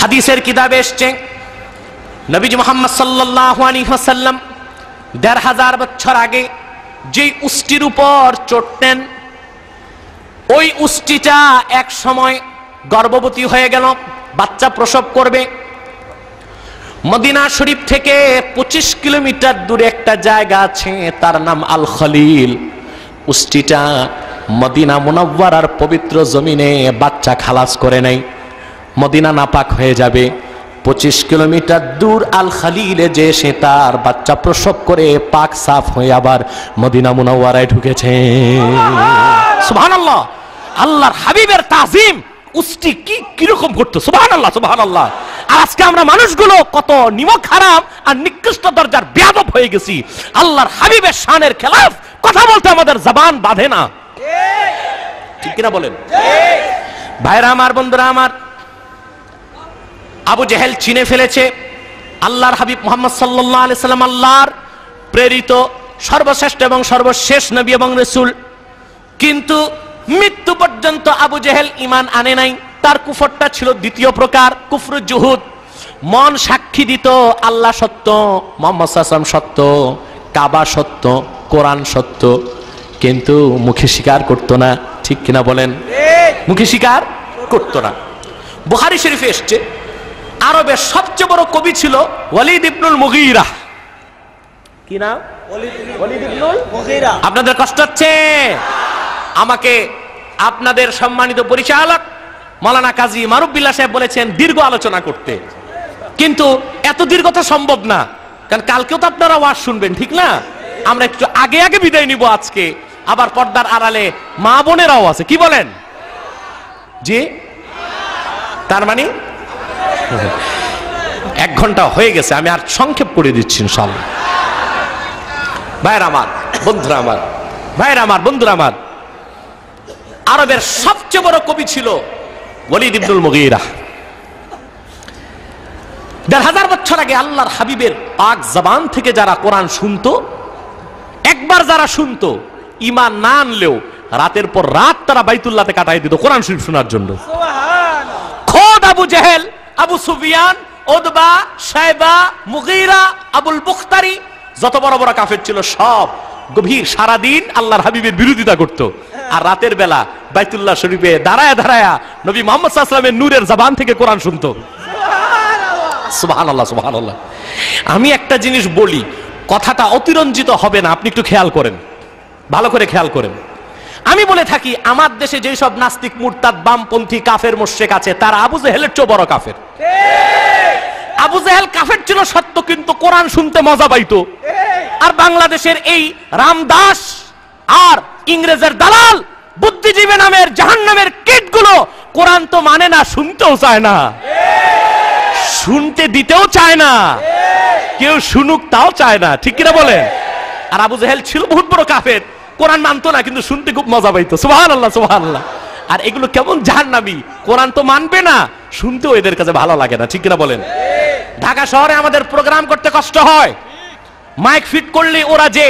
হাদিসের কিতাবে এসছে, নবীজি মোহাম্মদ সাল্লাল্লাহু আলাইহি ওয়াসাল্লাম দেড় হাজার বছর আগে যেই উষ্টির উপর ওই উষ্টিটা এক সময় গর্ভবতী হয়ে গেল, বাচ্চা প্রসব করবে। মদিনা শরীফ থেকে পঁচিশ কিলোমিটার দূরে একটা জায়গা আছে, তার নাম আল খলিল উষ্টিটা মদিনা মুনব্বরার পবিত্র জমিনে বাচ্চা খালাস করে নেই মদিনা নাপাক হয়ে যাবে। পঁচিশ কিলোমিটার দূর আল খালিলে যে সে তার বাচ্চা প্রসব করে পাক সাফ হয়ে আবার মদিনা মুনব্বরায় ঢুকেছে। সুবহানাল্লাহ! আল্লাহর হাবিবের তাজিম উষ্টি কি, কীরকম করতো সুবহানাল্লাহ সুবহানাল্লাহ! আর আজকে আমরা মানুষগুলো কত নিমক হারাম আর নিকৃষ্ট দরজার বেয়াদব হয়ে গেছি। আল্লাহর হাবিবের শানের খেলাফ কথা বলতে আমাদের জবান বাঁধে না। ঠিক কিনা বলেন? ভাইরা আমার, বন্ধুরা আমার, আবু জেহেল চিনে ফেলেছে আল্লাহর হাবিব মোহাম্মদ সাল্লাহ আলি সাল্লাম আল্লাহর প্রেরিত সর্বশ্রেষ্ঠ এবং সর্বশেষ নবী এবং রসুল। কিন্তু মৃত্যু পর্যন্ত আবু জেহেল ইমান আনে নাই। তার কুফরটা ছিল দ্বিতীয় প্রকার, কুফর জুহুদ। মন সাক্ষী দিত, আল্লাহ সত্য, মোহাম্মদ সত্য, কাবা সত্য, কোরআন সত্য। কিন্তু মুখে স্বীকার করতো না ঠিক কিনা বলেন? মুখে স্বীকার করতো না। বুহারি শরীফে এসছে আরবের সবচেয়ে বড় কবি ছিল ওয়ালিদ ইবনুল মুগীরা। কি নাম? ওয়ালিদ ইবনুল মুগীরা। আপনাদের কষ্ট হচ্ছে? আমাকে আপনাদের সম্মানিত পরিচালক মৌলানা কাজী মারুবিল্লা সাহেব বলেছেন দীর্ঘ আলোচনা করতে। কিন্তু এত দীর্ঘতা সম্ভব না কারণ কালকেও তো আপনারা ওয়াজ শুনবেন ঠিক না? আমরা একটু আগে আগে বিদায় নিব আজকে। আবার পর্দার আড়ালে মা বোনেরাও আছে। কি বলেন? জি? তার মানে? এক ঘণ্টা হয়ে গেছে, আমি আর সংক্ষেপ করে দিচ্ছি ইনশাল্লাহ ভাইয়ের আমার, বন্ধুরা আমার, ভাইয়ের আমার, বন্ধুরা আমার। আরবের সবচেয়ে বড় কবি ছিল ওয়ালিদ ইবনুল মুগীরা। দেড় হাজার বছর আগে আল্লাহর হাবিবের পাক জবান থেকে যারা কোরআন শুনতো একবার যারা শুনতো ইমান না আনলেও রাতের পর রাত তারা বাইতুল্লাহতে কাটাই দিত কোরআন শরীফ শোনার জন্য। খোদ আবু জেহেল আবু সুফিয়ান ওদবা সাইবা মুগীরা আবুল বুখতারি যত বড় বড় কাফের ছিল সব গভীর সারাদিন আল্লাহর হাবিবের বিরোধিতা করত। আর রাতের বেলা বাইতুল্লাহ শরীফে দাঁড়ায় দাঁড়ায়া নবী মোহাম্মদ সাল্লামের নূরের জবান থেকে কোরআন শুনতো। সুবহান আল্লাহ আল্লাহ আমি একটা জিনিস বলি কথাটা অতিরঞ্জিত হবে না, আপনি একটু খেয়াল করেন। ভালো করে খেয়াল করেন। আমি বলে থাকি, আমার দেশে যেই সব নাস্তিক, মুরতাদ, বামপন্থী, কাফের মোশেক আছে, তার আবু জেহেলের চেয়ে বড় কাফের। আবু জেহেল কাফের ছিল সত্য, কিন্তু কোরআন শুনতে মজা পাইতো। আর বাংলাদেশের এই রামদাস আর ইংরেজের দালাল, বুদ্ধিজীবী নামের জাহান নামের কীটগুলো কোরআন তো মানে না, শুনতেও চায় না। শুনতে দিতেও চায় না। কেউ শুনুক, তাও চায় না। ঠিক কিনা বলেন? আর আবু জাহেল ছিল বহুত বড় কাফের। কোরআন মানতো না, কিন্তু শুনতে খুব মজা পাইতো। সুবহান আল্লাহ সুবহান আল্লাহ আর এগুলো কেমন জাহান নামি কোরআন তো মানবে না, শুনতেও এদের কাছে ভালো লাগে না। ঠিক কিনা বলেন? ঢাকা শহরে আমাদের প্রোগ্রাম করতে কষ্ট হয়। মাইক ফিট করলে ওরা যে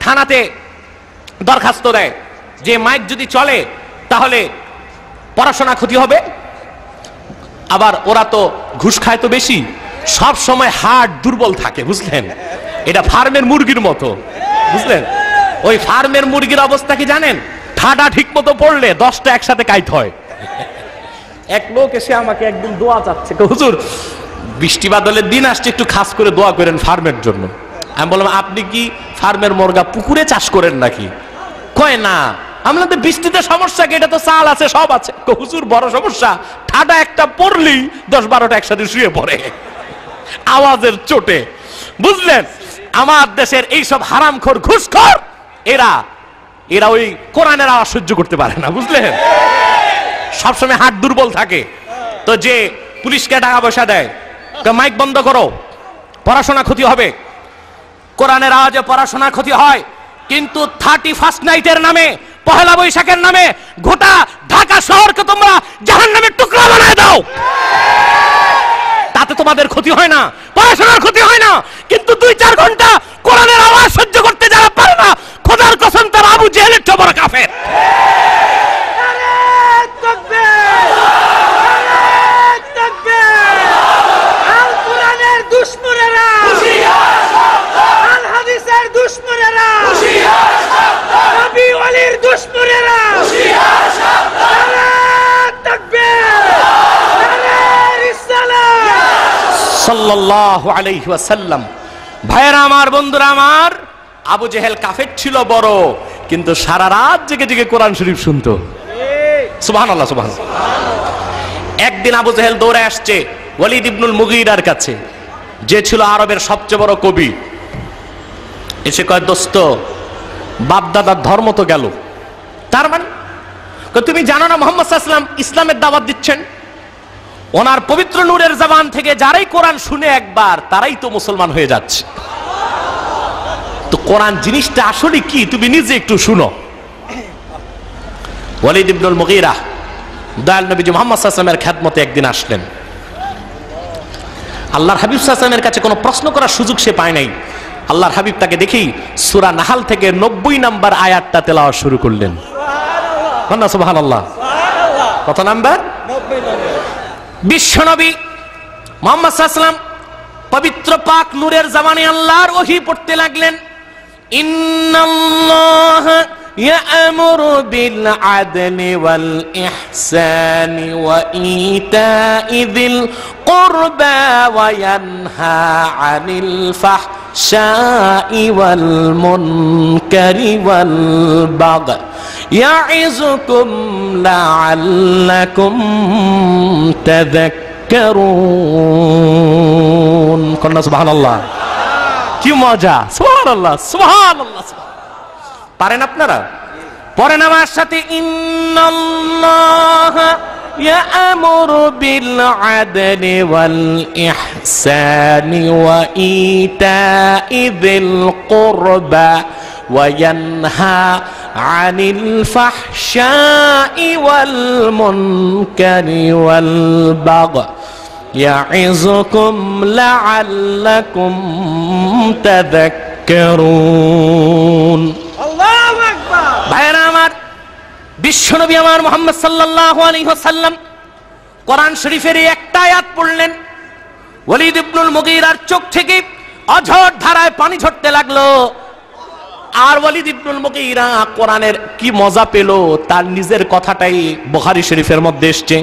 থানাতে দরখাস্ত দেয়। যে মাইক যদি চলে, তাহলে পড়াশোনা ক্ষতি হবে। আবার ওরা তো ঘুষ খায় তো বেশি। সব সময় হার্ট দুর্বল থাকে, বুঝলেন? এটা ফার্মের মুরগির মতো, বুঝলেন? ওই ফার্মের মুরগির অবস্থা কি জানেন? ঠাডা ঠিক মতো পড়লে দশটা একসাথে কাইট হয়। এক লোক এসে আমাকে একদিন দোয়া চাচ্ছে হুজুর, বৃষ্টি বাদলের দিন আসছে, একটু খাস করে দোয়া করেন ফার্মের জন্য। আমি বললাম, আপনি কি ফার্মের মুরগা পুকুরে চাষ করেন নাকি? কয়, না। আমরা তো বৃষ্টিতে সমস্যা কি? এটা তো চাল আছে, সব আছে। হুজুর, বড় সমস্যা। ঠাডা একটা পড়লেই দশ বারোটা একসাথে শুয়ে পড়ে। আওয়াজের চোটে। বুঝলেন? আমার দেশের এইসব হারামখোর ঘুষখোর, এরা এরা ওই কোরআনের আওয়াজ সহ্য করতে পারে না, বুঝলেন? সবসময় হাত দুর্বল থাকে। তো যে পুলিশকে টাকা পয়সা দেয় মাইক বন্ধ করো, পড়াশোনা ক্ষতি হবে। কোরআনের আওয়াজে পড়াশোনা ক্ষতি হয়, কিন্তু থার্টি ফার্স্ট নাইটের নামে, পহেলা বৈশাখের নামে গোটা ঢাকা শহরকে তোমরা জাহান নামে টুকরা বানায় দাও। তাতে তোমাদের ক্ষতি হয় না, পড়াশোনার ক্ষতি হয় না, কিন্তু দুই চার ঘণ্টা কোরআনের আওয়াজ সহ্য করতে যারা পারে না, খোদার কসম তার আবু জেহেলের চবর কাফের। ওয়াসাল্লাম। ভাইয়েরা আমার, বন্ধুরা আমার, আবু জেহেল কাফের ছিল বড়, কিন্তু সারা রাত জেগে জেগে কোরআন শরীফ একদিন আবু জেহেল দৌড়ে আসছে ইবনুল মুগিরার কাছে। যে ছিল আরবের সবচেয়ে বড় কবি। এসে কয়, দোস্ত, বাপদাদার ধর্ম তো গেল। তার মানে তুমি জানো না মোহাম্মদ ইসলামের দাওয়াত দিচ্ছেন? ওনার পবিত্র নূরের জবান থেকে যারাই কোরআন শুনে একবার, তারাই তো মুসলমান হয়ে যাচ্ছে। তো কোরআন জিনিসটা আসলে কি? তুমি নিজে একটু শুনো। ওয়ালিদ ইবনুল মুগীরা, দয়াল নবীজি মোহাম্মদ সাল্লামের খ্যাতমতে একদিন আসলেন। আল্লাহর হাবিব সাল্লামের কাছে কোনো প্রশ্ন করার সুযোগ সে পায় নাই। আল্লাহর হাবিব তাকে দেখেই সূরা নাহাল থেকে নব্বই নাম্বার আয়াতটা তেলাওয়া শুরু করলেন। সুবহানাল্লাহ। কত নাম্বার। বিশ্বনবী মোহাম্মদ সাল্লাম পবিত্র পাক নূরের জামানে আল্লাহর ওহি পড়তে লাগলেন ইন্নাল্লাহ يأمر بالعدل والإحسان وإيتاء ذي القربى وينهى عن الفحشاء والمنكر والبغي يعظكم لعلكم تذكرون قلنا سبحان الله কি মজা সুবহান আল্লাহ সুবহান আল্লাহ পারেন আপনারা পড়েন আমার সাথে ইন্নাল্লাহ يأمر بالعدل والإحسان وإيتاء ذي القربى وينهى عن الفحشاء والمنكر والبغي يعظكم لعلكم تذكرون ভাইরা আমার বিশ্বনবী আমার মোহাম্মদ সাল্লাল্লাহু আলাইহি ওয়াসাল্লাম কোরআন শরীফের এই একটা আয়াত পড়লেন ওয়ালিদ ইবনুল মুগীরার চোখ থেকে অঝট ধারায় পানি ঝরতে লাগলো আর ওয়ালিদ ইবনুল মুগীরা কোরআনের কি মজা পেল, তার নিজের কথাটাই বুখারী শরীফের মধ্যে এসছে।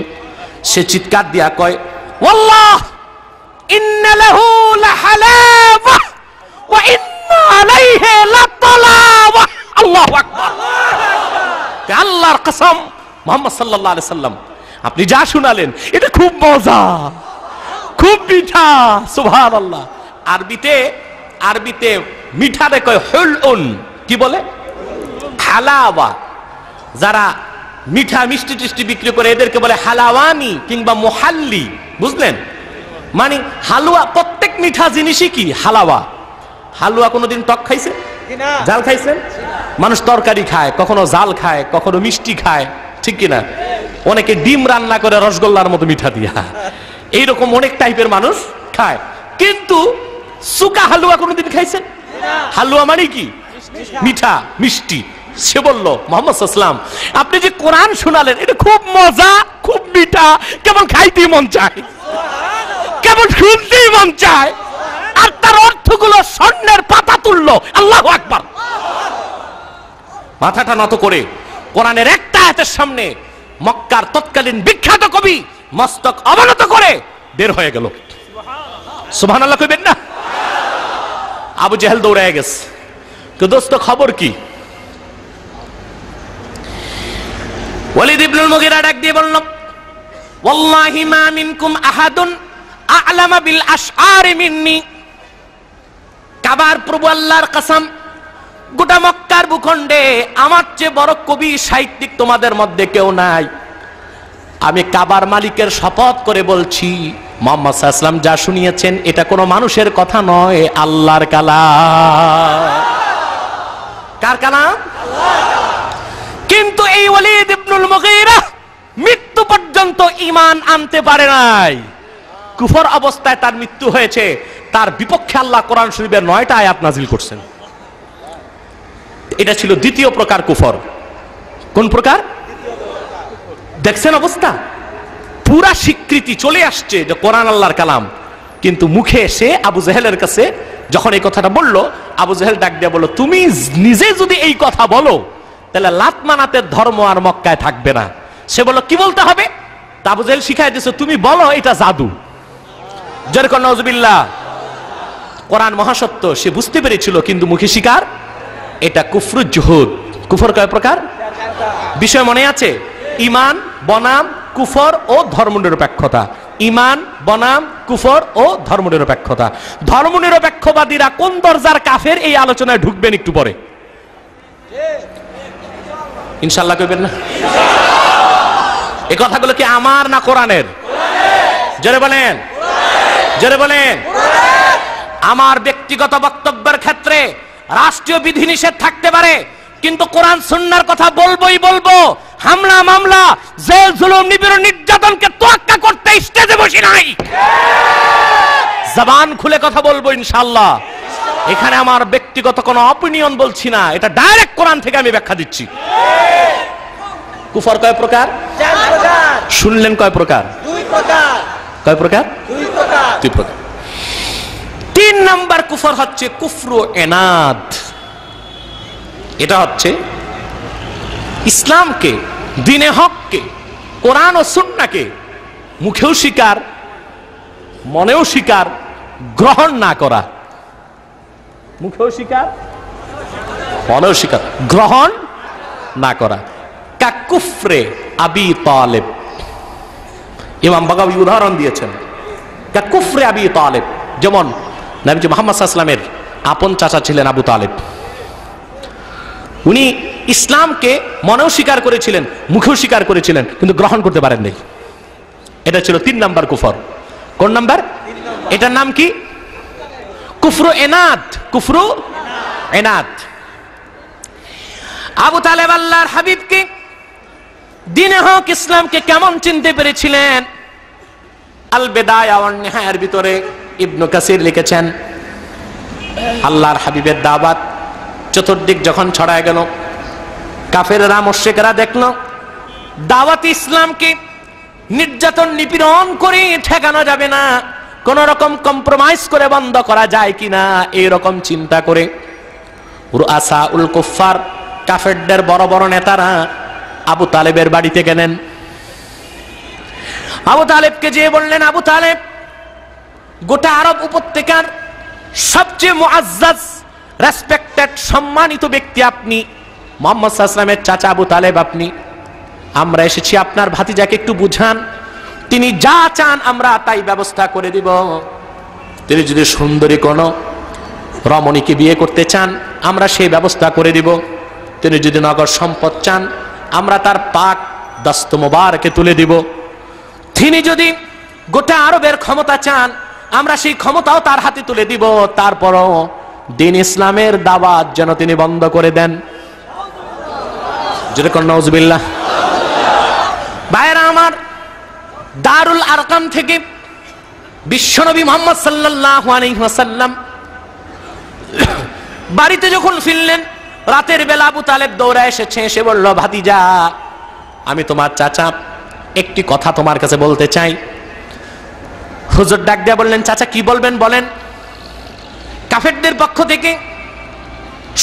সে চিৎকার দিয়া কয়, ওয়াল্লাহ, ইন্না লাহু লাহালাওয়া ওয়া ইন্না আলাইহি লাতালাওয়া। আল্লাহু আকবার। আল্লাহর কসম, মোহাম্মদ সাল্লাল্লাহু আলাইহি সাল্লাম, আপনি যা শুনালেন, এটা খুব মজা, খুব মিঠা, সুবহানাল্লাহ। আরবিতে আরবিতে মিঠারে কয় হুলউন। কি বলে? হালাওয়া। যারা মিঠা মিষ্টি টিষ্টি বিক্রি করে এদেরকে বলে হালাওয়ানি কিংবা মোহাল্লি। বুঝলেন? মানে হালুয়া প্রত্যেক মিঠা জিনিসই কি? হালাওয়া। হালুয়া কোনোদিন টক খাইছে? জাল খাইছেন মানুষ তরকারি খায় কখনো জাল খায় কখনো মিষ্টি খায় ঠিক কিনা? অনেকে ডিম রান্না করে রসগোল্লার মতো মিঠা দিয়া। এইরকম অনেক টাইপের মানুষ খায়। কিন্তু সুকা হালুয়া কোনোদিন খাইছেন? হালুয়া মানে কি? মিঠা মিষ্টি। সে বলল মোহাম্মদ আপনি যে কোরআন শোনালেন এটা খুব মজা খুব মিঠা কেমন খাইতে মন চায়। কেমন শুনতেই মন চায়। আর তার অর্থগুলো স্বর্ণের পাতা তুললো। আল্লাহ আকবার। মাথাটা নত করে কোরআনের একটা হাতের সামনে মক্কার তৎকালীন বিখ্যাত কবি মস্তক অবনত করে বের হয়ে গেল। সুবহান আল্লাহ কইবেন না? আবু জেহেল দৌড়ায় গেছে। তো দোস্ত, খবর কি? দিয়ে মিনকুম আহাদুন বিল কাবার প্রভু গোটা মক্কার ভূখণ্ডে আমার চেয়ে বড় কবি, সাহিত্যিক তোমাদের মধ্যে কেউ নাই। আমি কাবার মালিকের শপথ করে বলছি, মোহাম্মদ সাল্লাম যা শুনিয়েছেন, এটা কোনো মানুষের কথা নয়, আল্লাহর কালা কার কালাম? কিন্তু এই ওয়ালিদ ইবনুল মুগীরা মৃত্যু পর্যন্ত ঈমান আনতে পারে নাই। কুফর অবস্থায় তার মৃত্যু হয়েছে, তার বিপক্ষে আল্লাহ কোরআন শরীফের নয়টা আয়াত নাজিল করছেন। এটা ছিল দ্বিতীয় প্রকার কুফর। কোন প্রকার? দেখছেন অবস্থা? পুরা স্বীকৃতি চলে আসছে যে কোরআন আল্লাহর কালাম। কিন্তু মুখে এসে আবু জেহেলের কাছে যখন এই কথাটা বলল, আবু জেহেল ডাক দিয়ে বলল, তুমি নিজে যদি এই কথা বলো, তাহলে লাতমানাতের ধর্ম আর মক্কায় থাকবে না। সে বলল, কি বলতে হবে? আবু জেহেল শিখাই দিয়েছে তুমি বলো, এটা জাদু। যেরকম নজবিল্লাহ কোরআন মহাসত্য, সে বুঝতে পেরেছিল, কিন্তু মুখে শিকার, এটা কুফরু জুহুদ। কুফর কয় প্রকার? বিষয় মনে আছে? ইমান বনাম, কুফর ও ধর্মনিরপেক্ষতা। ইমান বনাম, কুফর ও ধর্মনিরপেক্ষতা। ধর্মনিরপেক্ষবাদীরা কোন দরজার কাফের এই আলোচনায় ঢুকবেন একটু পরে? ইনশাল্লাহ কইবেন না? এই কথাগুলো কি আমার না কোরআনের? জোরে বলেন। জোরে বলেন। আমার ব্যক্তিগত বক্তব্যের ক্ষেত্রে রাষ্ট্রীয় বিধিনিষেধ থাকতে পারে কিন্তু কোরআন সুন্নার কথা বলবোই বলব। হামলা মামলা জেল জুলুম নিপীড়ন নির্যাতনকে তোয়াক্কা করতে স্টেজে বসি নাই। জবান খুলে কথা বলব ইনশাল্লাহ এখানে আমার ব্যক্তিগত কোনো অপিনিয়ন বলছি না। এটা ডাইরেক্ট কোরআন থেকে আমি ব্যাখ্যা দিচ্ছি। কুফর কয় প্রকার? শুনলেন কয় প্রকার? দুই প্রকার। কয় প্রকার? দুই প্রকার। দুই প্রকার। তিন নাম্বার কুফর হচ্ছে কুফরু এনাদ। এটা হচ্ছে ইসলামকে, দিনে হককে, কোরআন ও সুন্নাকে মুখেও স্বীকার, মনেও স্বীকার, গ্রহণ না করা। মুখেও স্বীকার, মনেও স্বীকার, গ্রহণ না করা। কাকুফরে আবি তালেব। ইমাম বাগাবি উদাহরণ দিয়েছেন। কাকুফরে আবি তালেব। যেমন নবীজি মোহাম্মদ সাল্লামের আপন চাচা ছিলেন আবু তালেব। উনি ইসলামকে মনেও স্বীকার করেছিলেন, মুখেও স্বীকার করেছিলেন, কিন্তু গ্রহণ করতে পারেন নাই এটা ছিল তিন নাম্বার কুফর। কোন নাম্বার? এটার নাম কি? কুফরু এনাত কুফরু এনাত আবু তালেব আল্লাহর হাবিবকে দিনে হক ইসলামকে কেমন চিনতে পেরেছিলেন? আল বেদায় আওয়ান নেহায়ের ভিতরে ইবনু কাসির লিখেছেন, আল্লাহর হাবিবের দাবাত চতুর্দিক যখন ছড়ায় গেল, কাফেররা মোশেকেরা দেখল, দাওয়াত ইসলামকে নির্যাতন, নিপীড়ন করে ঠেকানো যাবে না। কোন রকম কম্প্রোমাইজ করে বন্ধ করা যায় কিনা এইরকম চিন্তা করে রুআসা উল কুফার কাফেরদের বড় বড় নেতারা আবু তালেবের বাড়িতে গেলেন। আবু তালেবকে যেয়ে বললেন, আবু তালেব, গোটা আরব উপত্যকার সবচেয়ে রেসপেক্টেড সম্মানিত ব্যক্তি আপনি। মোহাম্মদ সাল্লামের চাচা আবু তালেব আপনি। আমরা এসেছি আপনার ভাতিজাকে একটু বুঝান। তিনি যা চান আমরা তাই ব্যবস্থা করে দিব। তিনি যদি সুন্দরী কোনো রমণীকে বিয়ে করতে চান, আমরা সেই ব্যবস্থা করে দিব। তিনি যদি নগর সম্পদ চান, আমরা তার পাক দস্ত মোবারকে তুলে দিব। তিনি যদি গোটা আরবের ক্ষমতা চান, আমরা সেই ক্ষমতাও তার হাতে তুলে দিব। তারপরও ইসলামের দাওয়াত যেন তিনি বন্ধ করে দেন। যেরকম নজবিল্লাহ ভাইরা আমার, দারুল আরকাম থেকে বিশ্বনবী মোহাম্মদ সাল্লাল্লাহু আলাইহি বাড়িতে যখন ফিরলেন, রাতের বেলা আবু তালেব দৌড়া এসেছে এসে বলল, ভাতিজা, আমি তোমার চাচা, একটি কথা তোমার কাছে বলতে চাই। হুজুর ডাক দিয়া বললেন, চাচা, কি বলবেন বলেন? কাফেরদের পক্ষ থেকে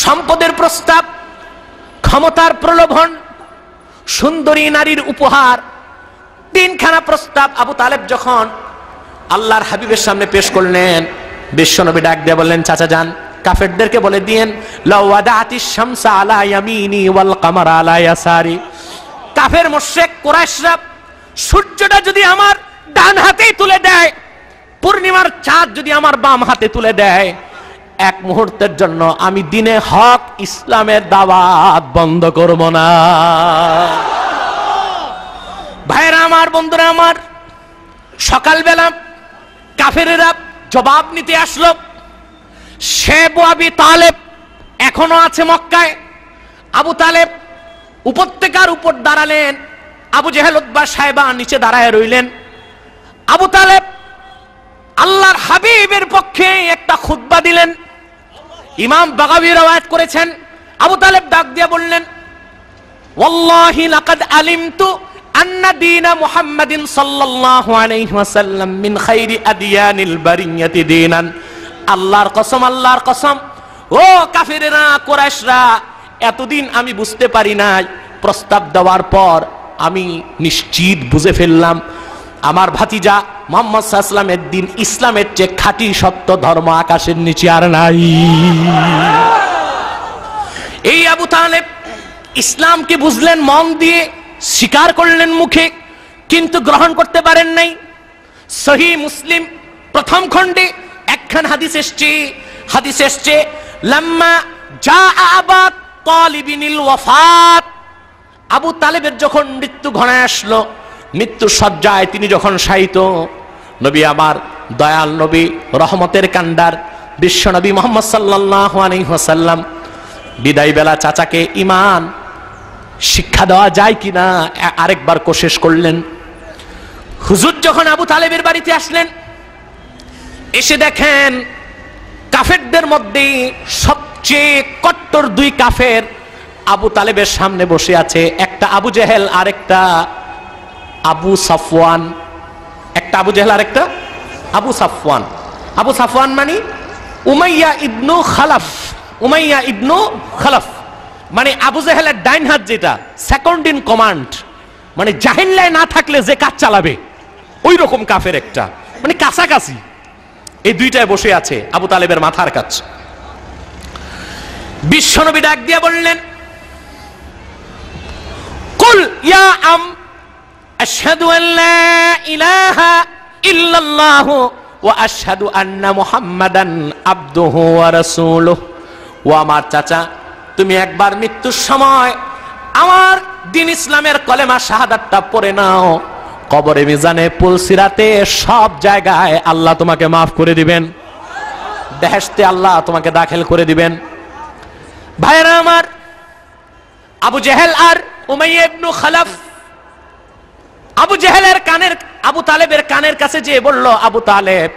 সম্পদের প্রস্তাব, ক্ষমতার প্রলোভন, সুন্দরী নারীর উপহার তিনখানা প্রস্তাব। আবু তালেব যখন আল্লাহর হাবিবের সামনে পেশ করলেন, বিশ্বনবী ডাক দিয়ে বললেন, চাচা যান, কাফেরদেরকে বলে দিয়েন কাফের মুশরিক কুরাইশরা সূর্যটা যদি আমার ডান হাতেই তুলে দেয়, পূর্ণিমার চাঁদ যদি আমার বাম হাতে তুলে দেয় এক মুহূর্তের জন্য আমি দিনে হক ইসলামের দাওয়াত বন্ধ করব না। ভাইরা আমার, বন্ধুরা আমার, সকালবেলা কাফেরেরা জবাব নিতে আসলো। শেব আবি তালেব এখনও আছে মক্কায়। আবু তালেব উপত্যকার উপর দাঁড়ালেন। আবু জেহেল সাহেবা নিচে দাঁড়ায় রইলেন। আবু তালেব আল্লাহর হাবিবের পক্ষে একটা খুতবা দিলেন। ইমাম বাগাবি রওয়ায়াত করেছেন। আবু তালেব ডাক দিয়ে বললেন, ওয়াল্লাহি লাকাদ আলিমতু আন্না দীনা মুহাম্মাদিন সাল্লাল্লাহু আলাইহি ওয়াসাল্লাম মিন খাইরি আদিয়ানিল বারিয়াতি দীনান। আল্লাহর কসম আল্লাহর কসম। ও কাফেরেরা, কোরাইশরা, এতদিন আমি বুঝতে পারি নাই, প্রস্তাব দেওয়ার পর আমি নিশ্চিত বুঝে ফেললাম আমার ভাতিজা মোহাম্মদ সাল্লামের দিন ইসলামের চেয়ে খাঁটি সত্য ধর্ম আকাশের নিচে আর নাই। এই আবু তালেব ইসলামকে বুঝলেন, মন দিয়ে স্বীকার করলেন মুখে, কিন্তু গ্রহণ করতে পারেন নাই। সহি মুসলিম প্রথম খণ্ডে একখান হাদিস এসছে হাদিস এসছে, লাম্মা যা আবাদ তালিবিনিল ওয়াফাত। আবু তালেবের যখন মৃত্যু ঘনায় আসলো মৃত্যু সজ্জায় তিনি যখন শায়িত, নবী আমার দয়াল নবী, রহমতের কান্ডার বিশ্বনবী মোহাম্মদ ওয়াসাল্লাম বিদায় বেলা চাচাকে ইমান শিক্ষা দেওয়া যায় কিনা আ- আরেকবার কোশেষ করলেন। হুজুর যখন আবু তালেবের বাড়িতে আসলেন, এসে দেখেন কাফেরদের মধ্যে সবচেয়ে কট্টর দুই কাফের আবু তালেবের সামনে বসে আছে, একটা আবু জেহেল আরেকটা আবু সাফওয়ান। একটা আবু জেহেল, আরেকটা আবু সাফওয়ান। আবু সাফওয়ান মানে উমাইয়া ইবনু খালাফ। উমাইয়া ইবনু খালাফ। মানে আবু জেহেলের ডাইন হাত যেটা সেকেন্ড ইন কমান্ড মানে জাহিল্লায় না থাকলে যে কাজ চালাবে ওই রকম কাফের একটা। মানে কাছাকাছি। এই দুইটায় বসে আছে আবু তালেবের মাথার কাজ। বিশ্বনবী ডাক দিয়ে বললেন, কুল ইয়া আম আশহাদু আন লা ইলাহা ইল্লাল্লাহ ওয়া আশহাদু আন্না মুহাম্মাদান আবদুহু ওয়া আমার চাচা, তুমি একবার মৃত্যুর সময় আমার দিন ইসলামের কলেমা শাহাদাতটা পড়ে নাও। কবরে, মিজানে, পুলসিরাতে, সব জায়গায় আল্লাহ তোমাকে মাফ করে দিবেন। বেহেশতে আল্লাহ তোমাকে দাখিল করে দিবেন। ভাইরা আমার, আবু জেহেল আর উমাইয়া ইবনু খালাফ আবু জেহেলের কানের, আবু তালেবের কানের কাছে যে বলল, আবু তালেব,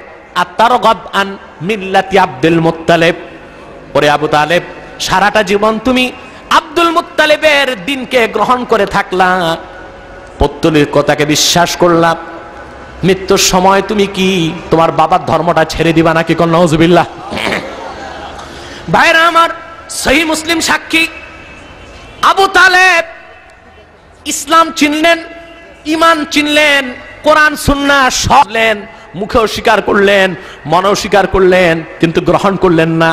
আত্মার গব আন মিল্লাতি আব্দুল মুত্তালেব। ওরে আবু তালেব, সারাটা জীবন তুমি আব্দুল মুত্তালেবের দিনকে গ্রহণ করে থাকলা, পত্তলির কথাকে বিশ্বাস করলাম মৃত্যুর সময় তুমি কি তোমার বাবার ধর্মটা ছেড়ে দিবা নাকি কোন নজবিল্লাহ ভাইরা আমার, সহি মুসলিম সাক্ষী, আবু তালেব ইসলাম চিনলেন ইমান চিনলেন, কোরআন সুন্না সবলেন মুখেও স্বীকার করলেন, মনেও স্বীকার করলেন, কিন্তু গ্রহণ করলেন না।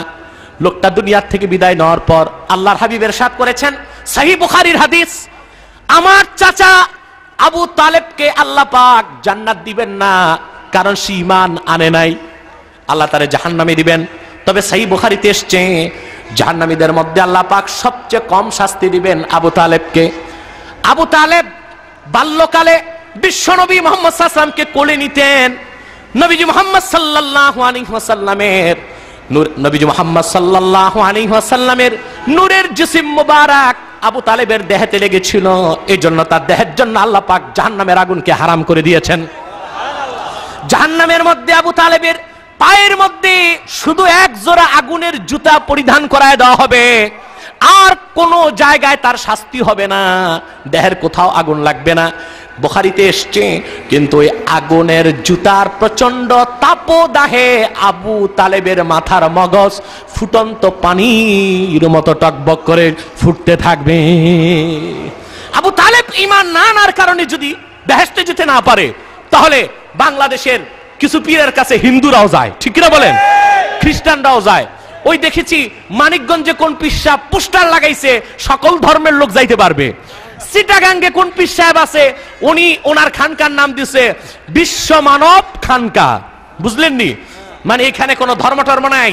লোকটা দুনিয়ার থেকে বিদায় নেওয়ার পর আল্লাহর হাবিবের সাথ করেছেন সাহি বুখারির হাদিস, আমার চাচা আবু তালেবকে আল্লাহ পাক জান্নাত দিবেন না, কারণ সে ইমান আনে নাই। আল্লাহ তারে জাহান্নামে দিবেন। তবে সেই বুখারিতে এসছে, জাহান্নামীদের মধ্যে আল্লাহ পাক সবচেয়ে কম শাস্তি দিবেন আবু তালেবকে। আবু তালেব বাল্যকালে বিশ্বনবী মোহাম্মদ সাল্লামকে কোলে নিতেন। নবীজি মোহাম্মদ সাল্লাল্লাহু আলাইহি ওয়াসাল্লামের নবীজি মোহাম্মদ সাল্লাল্লাহু আলাইহি ওয়াসাল্লামের নূরের জিসিম মুবারক আবু তালেবের দেহেতে লেগেছিল। এই জন্য তার দেহের জন্য আল্লাহ পাক জাহান্নামের আগুনকে হারাম করে দিয়েছেন। জাহান্নামের মধ্যে আবু তালেবের পায়ের মধ্যে শুধু এক জোড়া আগুনের জুতা পরিধান করায় দেওয়া হবে। আর কোন জায়গায় তার শাস্তি হবে না। দেহের কোথাও আগুন লাগবে না। বোখারিতে এসছে, কিন্তু ওই আগুনের জুতার প্রচণ্ড তাপদাহে আবু তালেবের মাথার মগজ ফুটন্ত পানির মতো টকবক করে ফুটতে থাকবে। আবু তালেব ইমান না আনার কারণে যদি বেহেস্তে যেতে না পারে, তাহলে বাংলাদেশের কিছু পীরের কাছে হিন্দুরাও যায়। ঠিক না বলেন? খ্রিস্টানরাও যায়। ওই দেখেছি মানিকগঞ্জে কোন পিসা পোস্টার লাগাইছে, সকল ধর্মের লোক যাইতে পারবে। সিটাগাঙ্গে কোন পীর সাহেব আছে, উনি ওনার খানকার নাম দিছে বিশ্ব মানব খানকা। বুঝলেন নি মানে এখানে কোনো ধর্ম টর্ম নাই,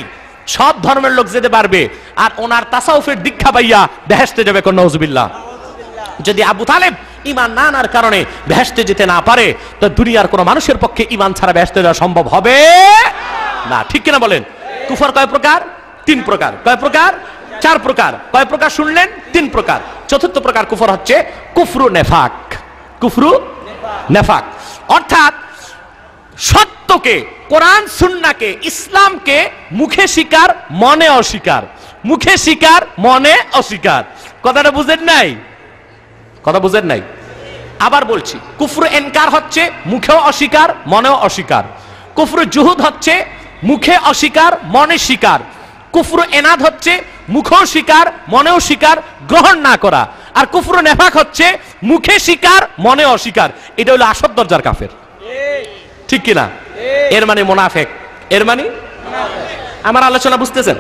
সব ধর্মের লোক যেতে পারবে। আর ওনার তাসাউফের দীক্ষা পাইয়া বেহেস্তে যাবে কোন নজবিল্লা যদি আবু তালেব ইমান না আনার কারণে বেহেস্তে যেতে না পারে, তো দুনিয়ার কোনো মানুষের পক্ষে ইমান ছাড়া বেহেস্তে যাওয়া সম্ভব হবে না। ঠিক কিনা বলেন? কুফর কয় প্রকার? তিন প্রকার। কয় প্রকার? চার প্রকার। কয় প্রকার শুনলেন? তিন প্রকার। চতুর্থ প্রকার কুফর হচ্ছে কুফরু নেফাক। কুফরু নেফাক। অর্থাৎ সত্যকে, কোরআন, সুন্নাকে, ইসলামকে মুখে স্বীকার, মনে অস্বীকার। মুখে স্বীকার, মনে অস্বীকার। কথাটা বুঝেন নাই? কথা বুঝেন নাই? আবার বলছি, কুফরু এনকার হচ্ছে মুখেও অস্বীকার, মনেও অস্বীকার। কুফরু জুহুদ হচ্ছে মুখে অস্বীকার, মনে স্বীকার। কুফরু এনাদ হচ্ছে মুখেও শিকার, মনেও শিকার, গ্রহণ না করা। আর কুফরু নেফাক হচ্ছে মুখে শিকার মনে অস্বীকার এটা হলো আসর দরজার কাফের। ঠিক কিনা? এর মানে মোনাফেক। এর মানে? আমার আলোচনা বুঝতেছেন?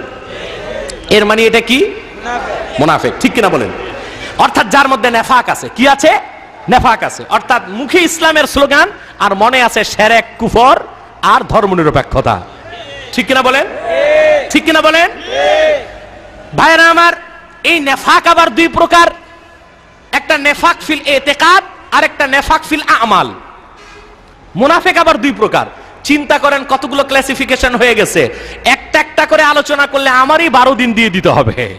এর মানে এটা কি? মোনাফেক। ঠিক কিনা বলেন? অর্থাৎ যার মধ্যে নেফাক আছে। কি আছে? নেফাক আছে। অর্থাৎ মুখে ইসলামের স্লোগান আর মনে আছে সেরেক, কুফর আর ধর্মনিরপেক্ষতা। ঠিক কিনা বলেন? ঠিক কিনা বলেন? ভাইরা আমার এই নেফাক আবার দুই প্রকার। একটা নেফাক ফিল এতেকাদ আর একটা নেফাক ফিল আমাল। মুনাফেক আবার দুই প্রকার। চিন্তা করেন কতগুলো ক্লাসিফিকেশন হয়ে গেছে। একটা একটা করে আলোচনা করলে আমারই বারো দিন দিয়ে দিতে হবে।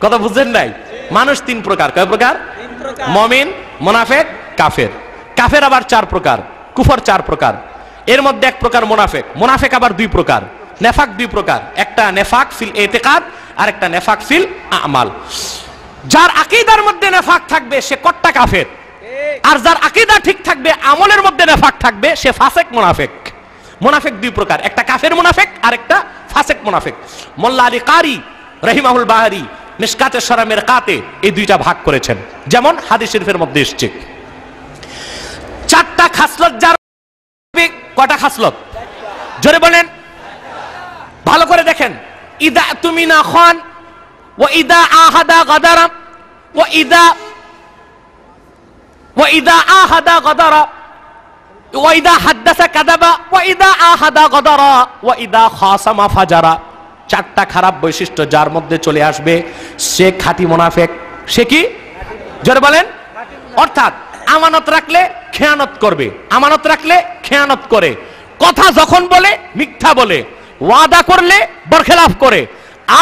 কথা বুঝলেন নাই? মানুষ তিন প্রকার। কয় প্রকার। মমিন মোনাফেক কাফের। কাফের আবার চার প্রকার। কুফর চার প্রকার। এর মধ্যে এক প্রকার মোনাফেক। মোনাফেক আবার দুই প্রকার। নেফাক দুই প্রকার। একটা নেফাক ফিল এতেকাদ আর একটা নেফাক ফিল আমাল। যার আকীদার মধ্যে নেফাক থাকবে, সে কট্টা কাফের। আর যার আকীদা ঠিক থাকবে, আমলের মধ্যে নেফাক থাকবে, সে ফাসেক মুনাফেক। মুনাফেক দুই প্রকার। একটা কাফের মুনাফেক আর একটা ফাসেক মুনাফেক। মোল্লা আলী কারি রহিমাহুল বাহারি মিসকাতে সরামের কাতে এই দুইটা ভাগ করেছেন। যেমন হাদিস শরীফের মধ্যে এসছে। চারটা খাসলত, যার কটা খাসলত? জোরে বলেন। ভালো করে দেখেন। ইদা তুমি না খান, ও ইদা আহাদা গাদারা, ও ইদা ও ইদা আহাদা গাদারা ওয়াইদা হাদ্দাসা কাদাবা ওয়াইদা আহাদা ওয়াইদা খাসামা ফাজারা। চারটা খারাপ বৈশিষ্ট্য যার মধ্যে চলে আসবে, সে খাঁটি মুনাফেক, সে কি? জোরে বলেন। অর্থাৎ আমানত রাখলে খেয়ানত করবে, আমানত রাখলে খেয়ানত করে। কথা যখন বলে, মিথ্যা বলে। ওয়াদা করলে বরখেলাফ করে।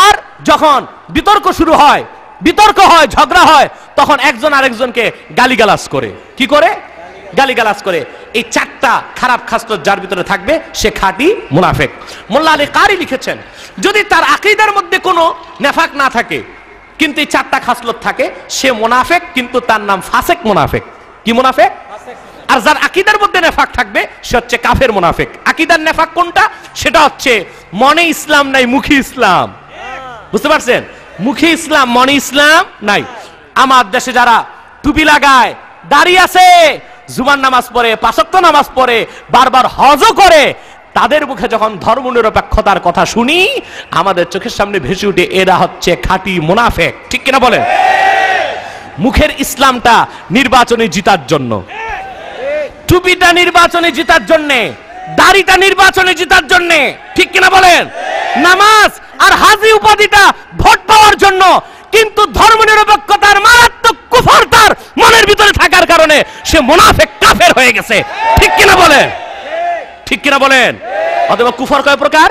আর যখন বিতর্ক শুরু হয়, বিতর্ক হয়, ঝগড়া হয়, তখন একজন আরেকজনকে গালিগালাজ করে। কি করে? গালিগালাজ করে। এই চারটা খারাপ খাসলত যার ভিতরে থাকবে, সে খাঁটি মুনাফেক। মোল্লা আলী কারি লিখেছেন, যদি তার আকীদার মধ্যে কোনো নেফাক না থাকে, কিন্তু এই চারটা খাসলত থাকে, সে মুনাফেক, কিন্তু তার নাম ফাসেক মুনাফেক। কি মুনাফেক? আর যার আকীদার মধ্যে নেফাক থাকবে, সে হচ্ছে কাফের মুনাফেক। আকীদার নেফাক কোনটা? সেটা হচ্ছে মনে ইসলাম নাই, মুখী ইসলাম। বুঝতে পারছেন? মুখে ইসলাম, মনে ইসলাম নাই। আমার দেশে যারা টুপি লাগায়, দাঁড়িয়ে আছে, জুমার নামাজ পড়ে, পাঁচক্ত নামাজ পড়ে, বারবার হজও করে, তাদের মুখে যখন ধর্ম নিরপেক্ষতার কথা শুনি, আমাদের চোখের সামনে ভেসে উঠে, এরা হচ্ছে খাঁটি মুনাফেক। ঠিক কিনা বলেন? মুখের ইসলামটা নির্বাচনে জিতার জন্য। টুপিটা নির্বাচনে জিতার জন্য, দাড়িটা নির্বাচনে জিতার জন্য, ঠিক কিনা বলেন? নামাজ আর হাজি উপাধিটা ভোট পাওয়ার জন্য, কিন্তু ধর্ম নিরপেক্ষতার মারাত্মক কুফর তার মনের ভিতরে থাকার কারণে সে মুনাফেক, কাফের হয়ে গেছে। ঠিক কিনা বলেন? ঠিক কিনা বলেন? অথবা কুফর কয় প্রকার?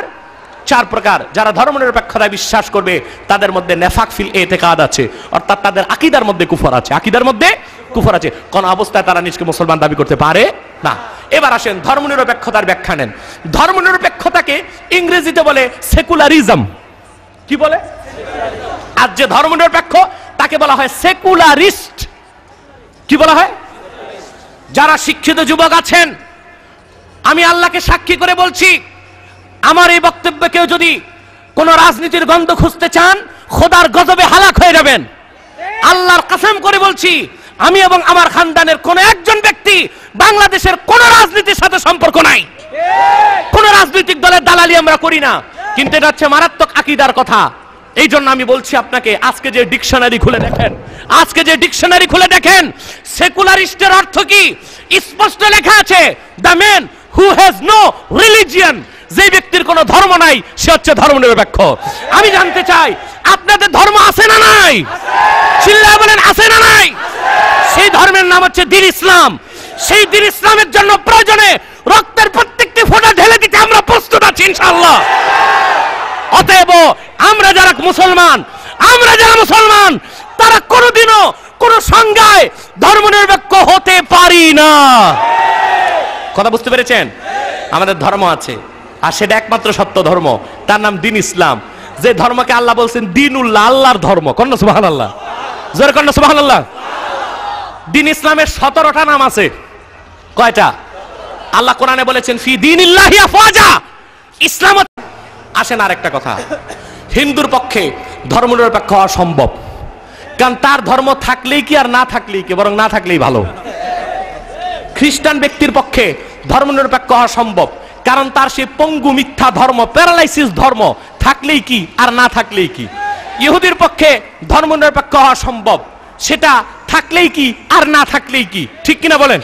চার প্রকার। যারা ধর্মনিরপেক্ষতায় বিশ্বাস করবে, তাদের মধ্যে নেফাক ফিল এতেকাদ আছে। অর্থাৎ তাদের আকীদার মধ্যে কুফর আছে। আকীদার মধ্যে কুফর আছে। কোন অবস্থায় তারা নিজকে মুসলমান দাবি করতে পারে না। এবার আসেন ধর্মনিরপেক্ষতার ব্যাখ্যা নেন। ধর্মনিরপেক্ষতাকে ইংরেজিতে বলে সেকুলারিজম। কি বলে? আর যে ধর্মনিরপেক্ষ, তাকে বলা হয় সেকুলারিস্ট। কি বলা হয়? যারা শিক্ষিত যুবক আছেন, আমি আল্লাহকে সাক্ষী করে বলছি আমার এই বক্তব্যে কেউ যদি কোন রাজনীতির গন্ধ খুঁজতে চান, খোদার গজবে হালাক হয়ে যাবেন। আল্লাহর কাসেম করে বলছি, আমি এবং আমার খানদানের কোন একজন ব্যক্তি বাংলাদেশের কোন রাজনীতির সাথে সম্পর্ক নাই। কোন রাজনৈতিক দলের দালালি আমরা করি না। কিন্তু এটা হচ্ছে মারাত্মক আকিদার কথা। এই জন্য আমি বলছি আপনাকে, আজকে যে ডিকশনারি খুলে দেখেন, আজকে যে ডিকশনারি খুলে দেখেন, সেকুলারিস্টের অর্থ কি? স্পষ্ট লেখা আছে, the man who has no religion. যে ব্যক্তির কোনো ধর্ম নাই, সে হচ্ছে ধর্মনিরপেক্ষ আমি জানতে চাই, আপনাদের ধর্ম আছে না নাই? চিল্লা বলেন, আছে না নাই? সেই ধর্মের নাম হচ্ছে দিন ইসলাম। সেই দিন ইসলামের জন্য প্রয়োজনে রক্তের প্রত্যেকটি ফোঁটা ঢেলে দিতে আমরা প্রস্তুত আছি, ইনশাআল্লাহ। অতএব আমরা যারা মুসলমান, আমরা যারা মুসলমান, তারা কোনোদিনও কোন সংজ্ঞায় ধর্মনিরপেক্ষ হতে পারি না। কথা বুঝতে পেরেছেন? আমাদের ধর্ম আছে। আর সেটা একমাত্র সত্য ধর্ম। তার নাম দিন ইসলাম। যে ধর্মকে আল্লাহ বলছেন, দিনুল্লাহ, আল্লাহর ধর্ম। কন্যা সুবাহ আল্লাহ জোরে কন্যা সুবাহ আল্লাহ দিন ইসলামের সতেরোটা নাম আছে। কয়টা? আল্লাহ কোরআনে বলেছেন, ফি দিন ইসলাম আসেন আর একটা কথা। হিন্দুর পক্ষে ধর্ম নিরপেক্ষ হওয়া সম্ভব। কারণ তার ধর্ম থাকলেই কি আর না থাকলেই কি? বরং না থাকলেই ভালো। খ্রিস্টান ব্যক্তির পক্ষে ধর্ম নিরপেক্ষ হওয়া সম্ভব। কারণ তার সে পঙ্গু মিথ্যা ধর্ম, প্যারালাইসিস ধর্ম, থাকলেই কি আর না থাকলেই কি? ইহুদির পক্ষে ধর্ম নিরপেক্ষ হওয়া সম্ভব। সেটা থাকলেই কি আর না থাকলেই কি? ঠিক কিনা বলেন?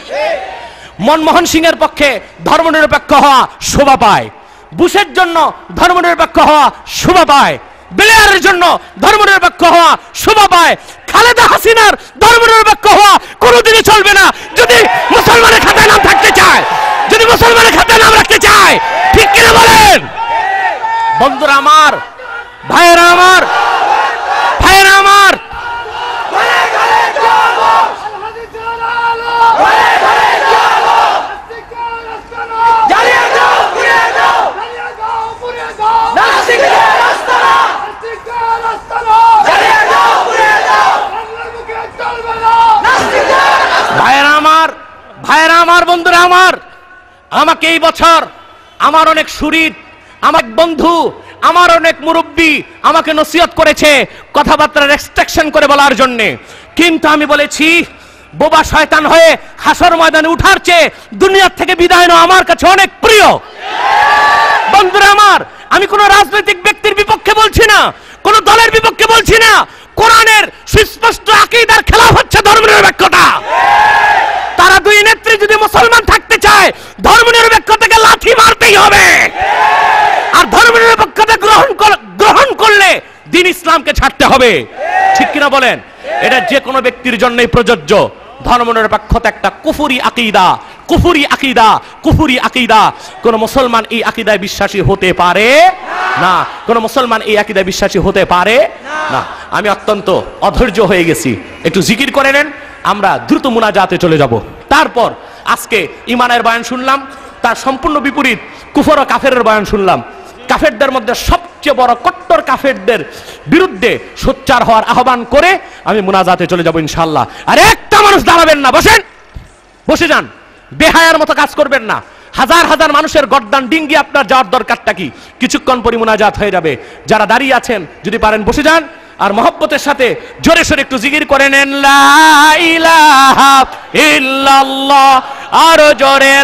মনমোহন সিং এর পক্ষে ধর্মনিরপেক্ষ হওয়া শোভা পায়। বুশের জন্য ধর্মনিরপেক্ষ হওয়া শোভা পায়। বেলেয়ারের জন্য ধর্মনিরপেক্ষ হওয়া শোভা পায়। খালেদা হাসিনার ধর্মনিরপেক্ষ হওয়া কোনোদিনই চলবে না। যদি মুসলমানের খাতায় নাম থাকতে চায়, যদি মুসলমানের খাতায় নাম রাখতে চায়, ঠিক কিনা বলেন? বন্ধুরা আমার, ভাইয়েরা আমার ভাইয়েরা আমার জ্বালিয়ে দাও পুড়িয়ে দাও নাস্তিকদের আস্তানা জ্বালিয়ে দাও পুড়িয়ে দাও নাস্তিকদের ভাইয়েরা আমার ভাইয়েরা আমার, বন্ধুরা আমার, আমাকে এই বছর আমার অনেক সুরিত আমার বন্ধু, আমার অনেক মুরব্বী আমাকে নসিহত করেছে কথাবার্তা রেস্ট্রিকশন করে বলার জন্য। কিন্তু আমি বলেছি, বোবা শয়তান হয়ে হাসর ময়দানে উঠার চেয়ে দুনিয়ার থেকে বিদায় নেওয়া আমার কাছে অনেক প্রিয়। বন্ধুরা আমার, আমি কোন রাজনৈতিক ব্যক্তির বিপক্ষে বলছি না, কোন দলের বিপক্ষে বলছি না, কোরআনের সুস্পষ্ট আকিদার খেলাফ হচ্ছে ধর্মের ধর্মনিরপেক্ষতা। তারা দুই নেত্রী যদি মুসলমান থাকতে চায় ধর্মনিরপেক্ষতাকে লাথি মারতেই হবে। আর ধর্মনিরপেক্ষতা গ্রহণ গ্রহণ করলে দিন ইসলামকে ছাড়তে হবে। ঠিক কিনা বলেন? এটা যে কোনো ব্যক্তির জন্যই প্রযোজ্য। ধর্মনিরপেক্ষতা একটা কুফুরি আকিদা। কুফুরি আকিদা কুফুরি আকিদা। কোন মুসলমান এই আকিদায় বিশ্বাসী হতে পারে না। কোন মুসলমান এই আকিদায় বিশ্বাসী হতে পারে না। আমি অত্যন্ত অধৈর্য হয়ে গেছি। একটু জিকির করে নেন। আমরা দ্রুত মুনাজাতে চলে যাব। তারপর আজকে ইমানের বয়ান শুনলাম, তার সম্পূর্ণ বিপরীত কুফর ও কাফের বয়ান শুনলাম। কাফেরদের মধ্যে সবচেয়ে বড় কট্টর কাফেরদের বিরুদ্ধে সোচ্চার হওয়ার আহ্বান করে আমি মুনাজাতে চলে যাব ইনশাল্লাহ আর একটা মানুষ দাঁড়াবেন না, বসেন। বসে যান। বেহায়ার মতো কাজ করবেন না। হাজার হাজার মানুষের গর্দান ডিঙ্গি আপনার যাওয়ার দরকারটা কি? কিছুক্ষণ পরি মুনাজাত হয়ে যাবে। যারা দাঁড়িয়ে আছেন, যদি পারেন বসে যান। আর মহব্বতের সাথে জোরে সোরে একটু জিগির করে নেন আরও জোরে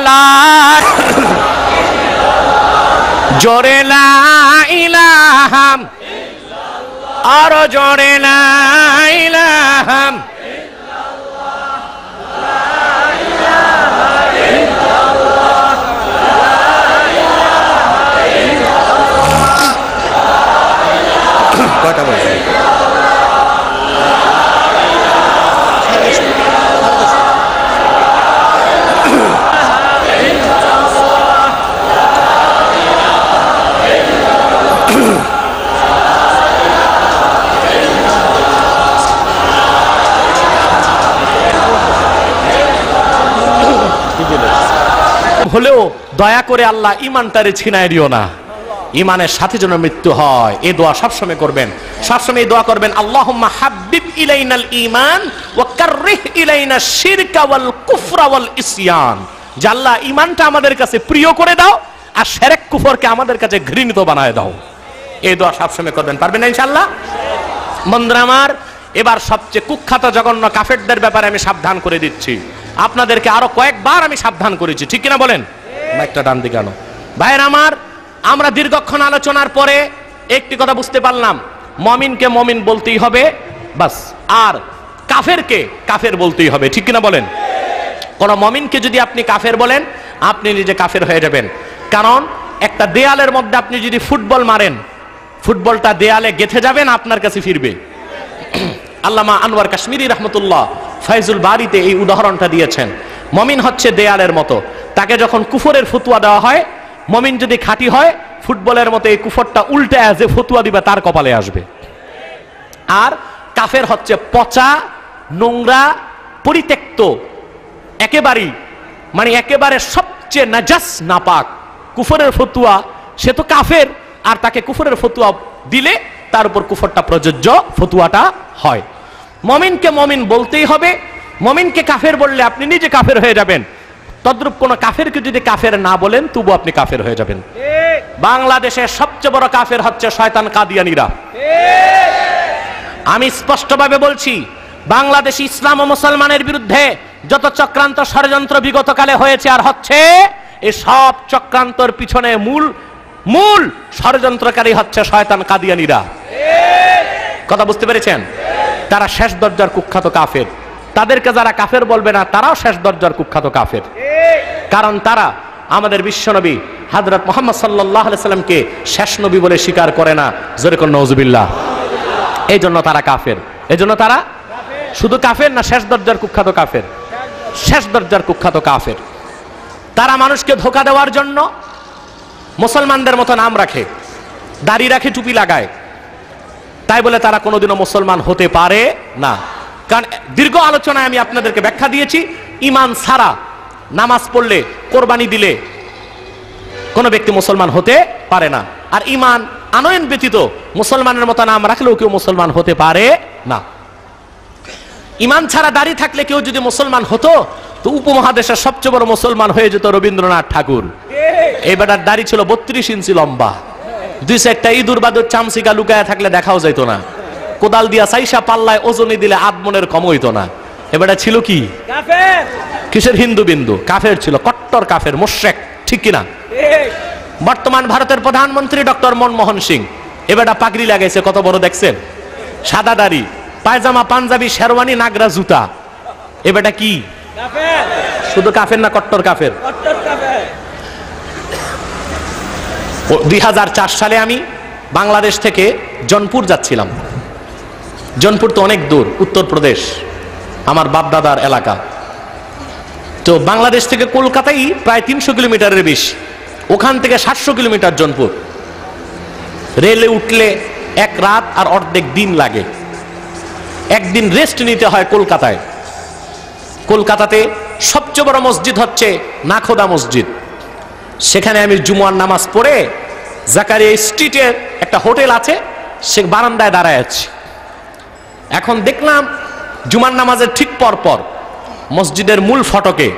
জোরে আরও জোরে, লা দয়া করে আল্লাহ ইমানটারে ছিনায় দিও না। ইমানের সাথে যেন মৃত্যু হয়। এই দোয়া সবসময় করবেন। সবসময় দোয়া করবেন, আল্লাহুম্মা হাব্বিব ইলাইনাল ঈমান ওয়া কাররিহ ইলাইনা শিরকা ওয়াল ওয়াল ইসয়ান। যে আল্লাহ ঈমানটা আমাদের কাছে প্রিয় করে দাও, আর শিরক কুফরকে আমাদের কাছে ঘৃণিত বানায় দাও। এই দোয়া সবসময় করবেন। পারবেন না ইনশাআল্লাহ? বন্ধুরা আমার, এবার সবচেয়ে কুখ্যাত জঘন্য কাফেরদের ব্যাপারে আমি সাবধান করে দিচ্ছি। আপনাদেরকে আরও কয়েকবার আমি সাবধান করেছি। ঠিক কিনা বলেন? একটা ডান দিকে আনো। ভাইয়ের আমার, আমরা দীর্ঘক্ষণ আলোচনার পরে একটি কথা বুঝতে পারলাম। মমিনকে মমিন বলতেই হবে, বাস। আর কাফেরকে কাফের বলতেই হবে, ঠিক কিনা বলেন? কোন মমিনকে যদি আপনি কাফের বলেন, আপনি নিজে কাফের হয়ে যাবেন। কারণ একটা দেয়ালের মধ্যে আপনি যদি ফুটবল মারেন, ফুটবলটা দেয়ালে গেথে যাবেন আপনার কাছে ফিরবে। আল্লামা আনোয়ার কাশ্মীরি রহমতুল্লাহ ফাইজুল বাড়িতে এই উদাহরণটা দিয়েছেন। মমিন হচ্ছে দেয়ালের মতো। তাকে যখন কুফরের ফতুয়া দেওয়া হয়, মমিন যদি খাঁটি হয়, ফুটবলের মতো এই কুফরটা উল্টে যে ফতুয়া দিবে, তার কপালে আসবে। আর কাফের হচ্ছে পচা, নোংরা, পরিত্যক্ত, একেবারেই মানে একেবারে সবচেয়ে নাজাস, নাপাক। কুফরের ফতুয়া, সে তো কাফের, আর তাকে কুফরের ফতুয়া দিলে তার উপর কুফরটা প্রযোজ্য ফতুয়াটা হয়। মমিনকে মমিন বলতেই হবে মমিনকে কাফের বললে আপনি নিজে কাফের হয়ে যাবেন। তদ্রূপ কোন কাফেরকে যদি কাফের না বলেন তবু আপনি কাফের হয়ে যাবেন। বাংলাদেশের সবচেয়ে বড় কাফের হচ্ছে শয়তান কাদিয়ানিরা। আমি স্পষ্টভাবে বলছি, বাংলাদেশ ইসলাম ও মুসলমানের বিরুদ্ধে যত চক্রান্ত ষড়যন্ত্র বিগতকালে হয়েছে আর হচ্ছে এই সব চক্রান্তর পিছনে মূল মূল ষড়যন্ত্রকারী হচ্ছে শয়তান কাদিয়ানিরা। কথা বুঝতে পেরেছেন? তারা শেষ দরজার কুখ্যাত কাফের। তাদেরকে যারা কাফের বলবে না, তারাও শেষ দরজার কুখ্যাত কাফের। কারণ তারা আমাদের বিশ্বনবী হাজরত মোহাম্মদ সাল্লাহ সাল্লামকে শেষ নবী বলে স্বীকার করে না। জোরেকন নজুবিল্লাহ এই জন্য তারা কাফের। এই জন্য তারা শুধু কাফের না, শেষ দরজার কুখ্যাত কাফের। শেষ দরজার কুখ্যাত কাফের। তারা মানুষকে ধোকা দেওয়ার জন্য মুসলমানদের মতো নাম রাখে, দাড়ি রাখে, টুপি লাগায়। তাই বলে তারা কোনোদিনও মুসলমান হতে পারে না। কারণ দীর্ঘ আলোচনায় আমি আপনাদেরকে ব্যাখ্যা দিয়েছি, ইমান ছাড়া নামাজ পড়লে, কোরবানি দিলে কোনো ব্যক্তি মুসলমান হতে পারে না। আর ইমান আনয়ন ব্যতীত মুসলমানের মতো নাম রাখলেও কেউ মুসলমান হতে পারে না। ইমান ছাড়া দাড়ি থাকলে কেউ যদি মুসলমান হতো, তো উপমহাদেশের সবচেয়ে বড় মুসলমান হয়ে যেত রবীন্দ্রনাথ ঠাকুর। এই বেটার দাড়ি ছিল বত্রিশ ইঞ্চি লম্বা। দুই একটা ইঁদুর বাদুর চামচিকা লুকায় থাকলে দেখাও যাইতো না। কোদাল দিয়া সাইসা পাল্লায় ওজনে দিলে আদমনের কম হইতো না। এবারে ছিল কি? কিসের হিন্দু বিন্দু? কাফের ছিল কট্টর কাফের মোশেক ঠিক কিনা? বর্তমান ভারতের প্রধানমন্ত্রী ডক্টর মনমোহন সিং। এবারটা পাগড়ি লাগাইছে কত বড় দেখছেন? সাদা দাড়ি পায়জামা পাঞ্জাবি শেরওয়ানি নাগরা জুতা। এবারটা কি? শুধু কাফের না কট্টর কাফের? কট্টর কাফের। দুই হাজার চার সালে আমি বাংলাদেশ থেকে জনপুর যাচ্ছিলাম। জনপুর তো অনেক দূর উত্তরপ্রদেশ আমার বাপদাদার এলাকা। তো বাংলাদেশ থেকে কলকাতাই প্রায় তিনশো কিলোমিটারের বেশি, ওখান থেকে সাতশো কিলোমিটার জনপুর। রেলে উঠলে এক রাত আর অর্ধেক দিন লাগে। একদিন রেস্ট নিতে হয় কলকাতায়। কলকাতাতে সবচেয়ে বড় মসজিদ হচ্ছে নাখোদা মসজিদ। সেখানে আমি জুমার নামাজ পড়ে জাকারিয়া স্ট্রিটের একটা হোটেল আছে, সে বারান্দায় দাঁড়ায় আছি। এখন দেখলাম জুমার নামাজের ঠিক পর পর মসজিদের মূল ফটকে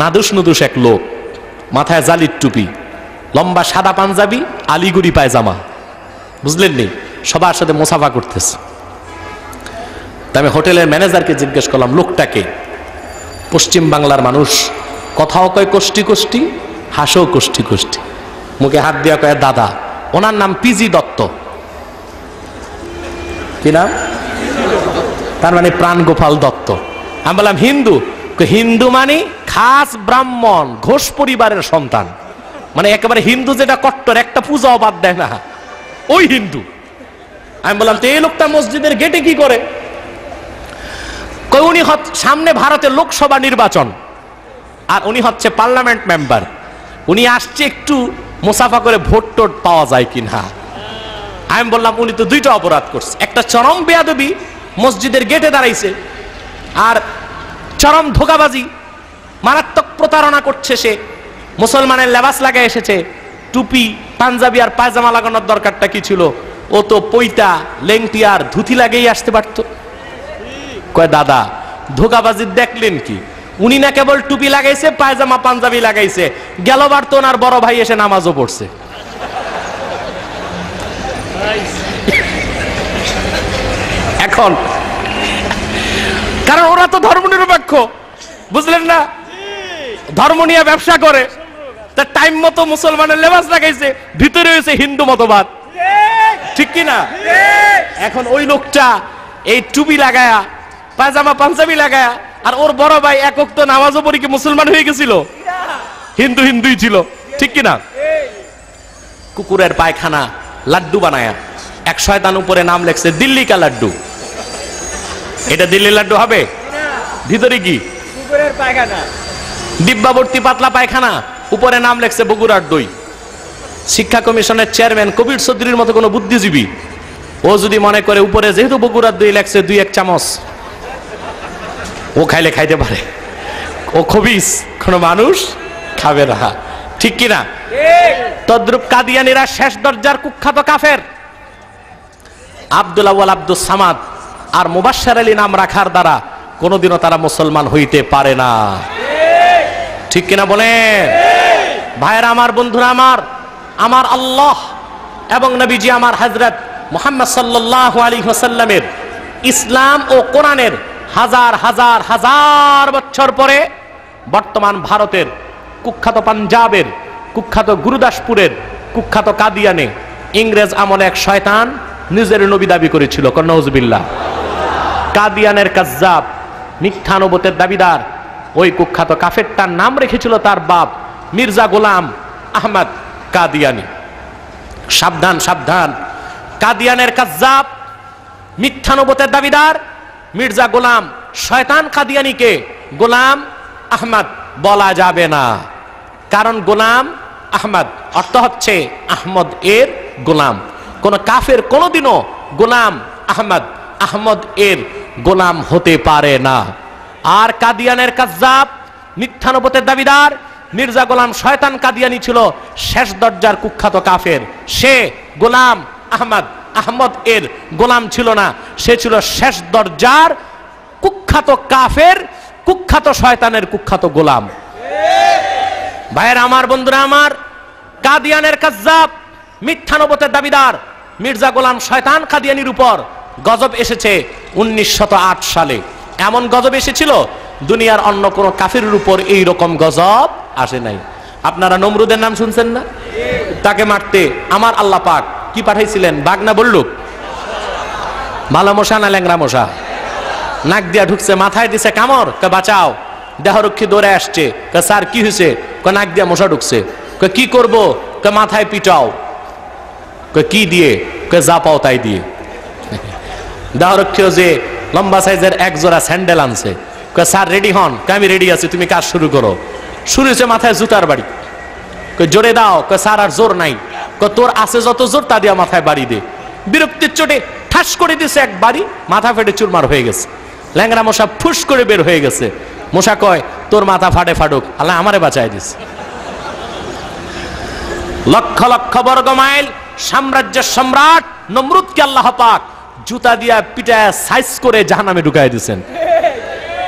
নাদুস নুদুস এক লোক, মাথায় জালির টুপি, লম্বা সাদা পাঞ্জাবি, আলিগুড়ি পায়জামা। বুঝলেন নি, সবার সাথে মোসাফা করতেছে। আমি হোটেলের ম্যানেজারকে জিজ্ঞেস করলাম লোকটাকে পশ্চিম বাংলার মানুষ, কথাও কয় কোষ্টি কোষ্টি হাসও কোষ্টি কোষ্টি মুখে হাত দিয়া কয়, দাদা, ওনার নাম পিজি দত্ত। কি নাম? তার মানে প্রাণ গোপাল দত্ত। আমি বললাম, হিন্দু? হিন্দু মানে খাস ব্রাহ্মণ, ঘোষ পরিবারের সন্তান। মানে একেবারে হিন্দু যেটা কট্টর, একটা পূজাও বাদ দেয় না। ওই হিন্দু। আমি বললাম, তো এই লোকটা মসজিদের গেটে কি করে? উনি সামনে ভারতের লোকসভা নির্বাচন, আর উনি হচ্ছে পার্লামেন্ট মেম্বার। উনি আসছে একটু মুসাফা করে ভোট টোট পাওয়া যায় কিনা? আমি বললাম, উনি তো দুইটা অপরাধ করছে। একটা চরম বেয়াদবি মসজিদের গেটে দাঁড়াইছে। আর চরম ধোকাবাজি মারাত্মক প্রতারণা করছে সে। মুসলমানের লেবাস লাগায় এসেছে। টুপি পাঞ্জাবি আর পায়জামা লাগানোর দরকারটা কি ছিল? ও তো পৈতা লেংটি আর ধুতি লাগেই আসতে পারতো। কয় দাদা ধোকাবাজি দেখলেন কি? উনি না কেবল টুপি লাগাইছে পায়জামা পাঞ্জাবি লাগাইছে। গেলবার তো ওনার বড় ভাই এসে নামাজও পড়ছে। এখন কারণ ওরা তো ধর্ম নিরপেক্ষ, বুঝলেন না? ধর্ম নিয়ে ব্যবসা করে, তা টাইম মতো মুসলমানের লেবাস লাগাইছে, ভিতরে হয়েছে হিন্দু মতবাদ। ঠিক কি না? এখন ওই লোকটা এই টুপি লাগায়া, পায়জামা, পাঞ্জাবি লাগায়া, আর ওর বড় ভাই একক তো নামাজও পড়ি কি মুসলমান হয়ে গেছিল? হিন্দু হিন্দুই ছিল। ঠিক কি না? কুকুরের পায়খানা লাড্ডু বানায়া, এক শয়তান উপরে নাম লেখছে দিল্লি কা লাড্ডু। এটা দিল্লি লাড্ডু হবে? ভিতরে কি? ডিব্বাবর্তী পাতলা পায়খানা উপরে নাম লেখছে বগুড়ার দই। শিক্ষা কমিশনের চেয়ারম্যান কবির চৌধুরীর মতো কোনো বুদ্ধিজীবী। ও যদি মনে করে উপরে যেহেতু বগুড়ার দই লেখছে দুই এক চামচ ও খাইলে খাইতে পারে। ও খবিস কোনো মানুষ খাবে না। ঠিক কিনা? তদ্রুপ কাদিয়ানিরা শেষ দরজার কুখ্যাত কাফের। আব্দুল আব্দুল সামাদ আর মুবাশশার আলী নাম রাখার দ্বারা কোনোদিনও তারা মুসলমান হইতে পারে না। ঠিক কিনা বলেন? ভাইরা আমার, বন্ধুরা আমার আমার আল্লাহ এবং নবীজি আমার হজরত মোহাম্মদ সাল্লাহ আলী ওসাল্লামের ইসলাম ও কোরআনের হাজার হাজার হাজার বছর পরে বর্তমান ভারতের কুখ্যাত পাঞ্জাবের, কুখ্যাত গুরুদাসপুরের, কুখ্যাত কাদিয়ানে ইংরেজ আমলে এক শয়তান নিজের নবী দাবি করেছিল কন্নৌজবিল্লা কাদিয়ানের কাজ্জাব মিথ্যানুবতের দাবিদার, ওই কুখ্যাত কাফেরটার নাম রেখেছিল তার বাপ মির্জা গোলাম আহমদ কাদিয়ানি। সাবধান সাবধান। কাদিয়ানের কাজ্জাব মিথ্যানুবতের দাবিদার, মির্জা গোলাম শয়তান কাদিয়ানিকে গোলাম আহমদ বলা যাবে না। কারণ গোলাম আহমদ অর্থ হচ্ছে আহমদ এর গোলাম। কোন কাফের কোনোদিনও গোলাম আহমদ আহমদ এর গোলাম হতে পারে না। আর কাদিয়ানের কাজ্জাব মিথ্যানুবতের দাবিদার, মির্জা গোলাম শয়তান কাদিয়ানি ছিল শেষ দরজার কুখ্যাত কাফের। সে গোলাম আহমদ আহমদ এর গোলাম ছিল না, সে ছিল শেষ দরজার কুখ্যাত কাফের, কুখ্যাত শয়তানের কুখ্যাত গোলাম। ভাইয়ের, আমার বন্ধুরা, আমার কাদিয়ানের কাজ্জাব মিথ্যানবতের দাবিদার মির্জা গোলাম শয়তান কাদিয়ানির উপর গজব এসেছে উনিশশো সালে। এমন গজব এসেছিল, দুনিয়ার অন্য কোন কাফিরের উপর এই রকম গজব আসে নাই। আপনারা নমরুদের নাম শুনছেন না? তাকে মারতে আমার আল্লাহ পাক কি পাঠাইছিলেন? বাগনা বললুক? ভালো মশা না ল্যাংরা মশা? নাক দিয়া ঢুকছে, মাথায় দিছে কামর, কে বাঁচাও। দেহরক্ষী দৌড়ে আসছে স্যার কি হয়েছে নাক দিয়া মশা ঢুকছে। কে কি করব? মাথায় পিটাও। কে দিয়ে যা পাও তাই দিয়ে। দেহরক্ষীও যে লম্বা সাইজের এক জোড়া স্যান্ডেল আনছে। স্যার, রেডি হন আমি রেডি আছি, তুমি কাজ শুরু করো। হয়েছে মাথায় জুতার বাড়ি। জোরে দাও স্যার, আর জোর নাই। তোর আছে যত জোর, তা দিয়া মাথায় বাড়ি দে। বিরক্তির চোটে ঠাস করে দিছে এক বাড়ি, মাথা ফেটে চুরমার হয়ে গেছে। ল্যাংরা মশা ফুস করে বের হয়ে গেছে। মশা কয়, তোর মাথা ফাটে ফাটুক, আল্লাহ আমারে বাঁচায় দিছে লক্ষ লক্ষ বর্গ মাইল সাম্রাজ্যের সম্রাট নমরুদকে আল্লাহ পাক জুতা দিয়া পিটায় সাইজ করে জাহান্নামে ঢুকাই দিছেন।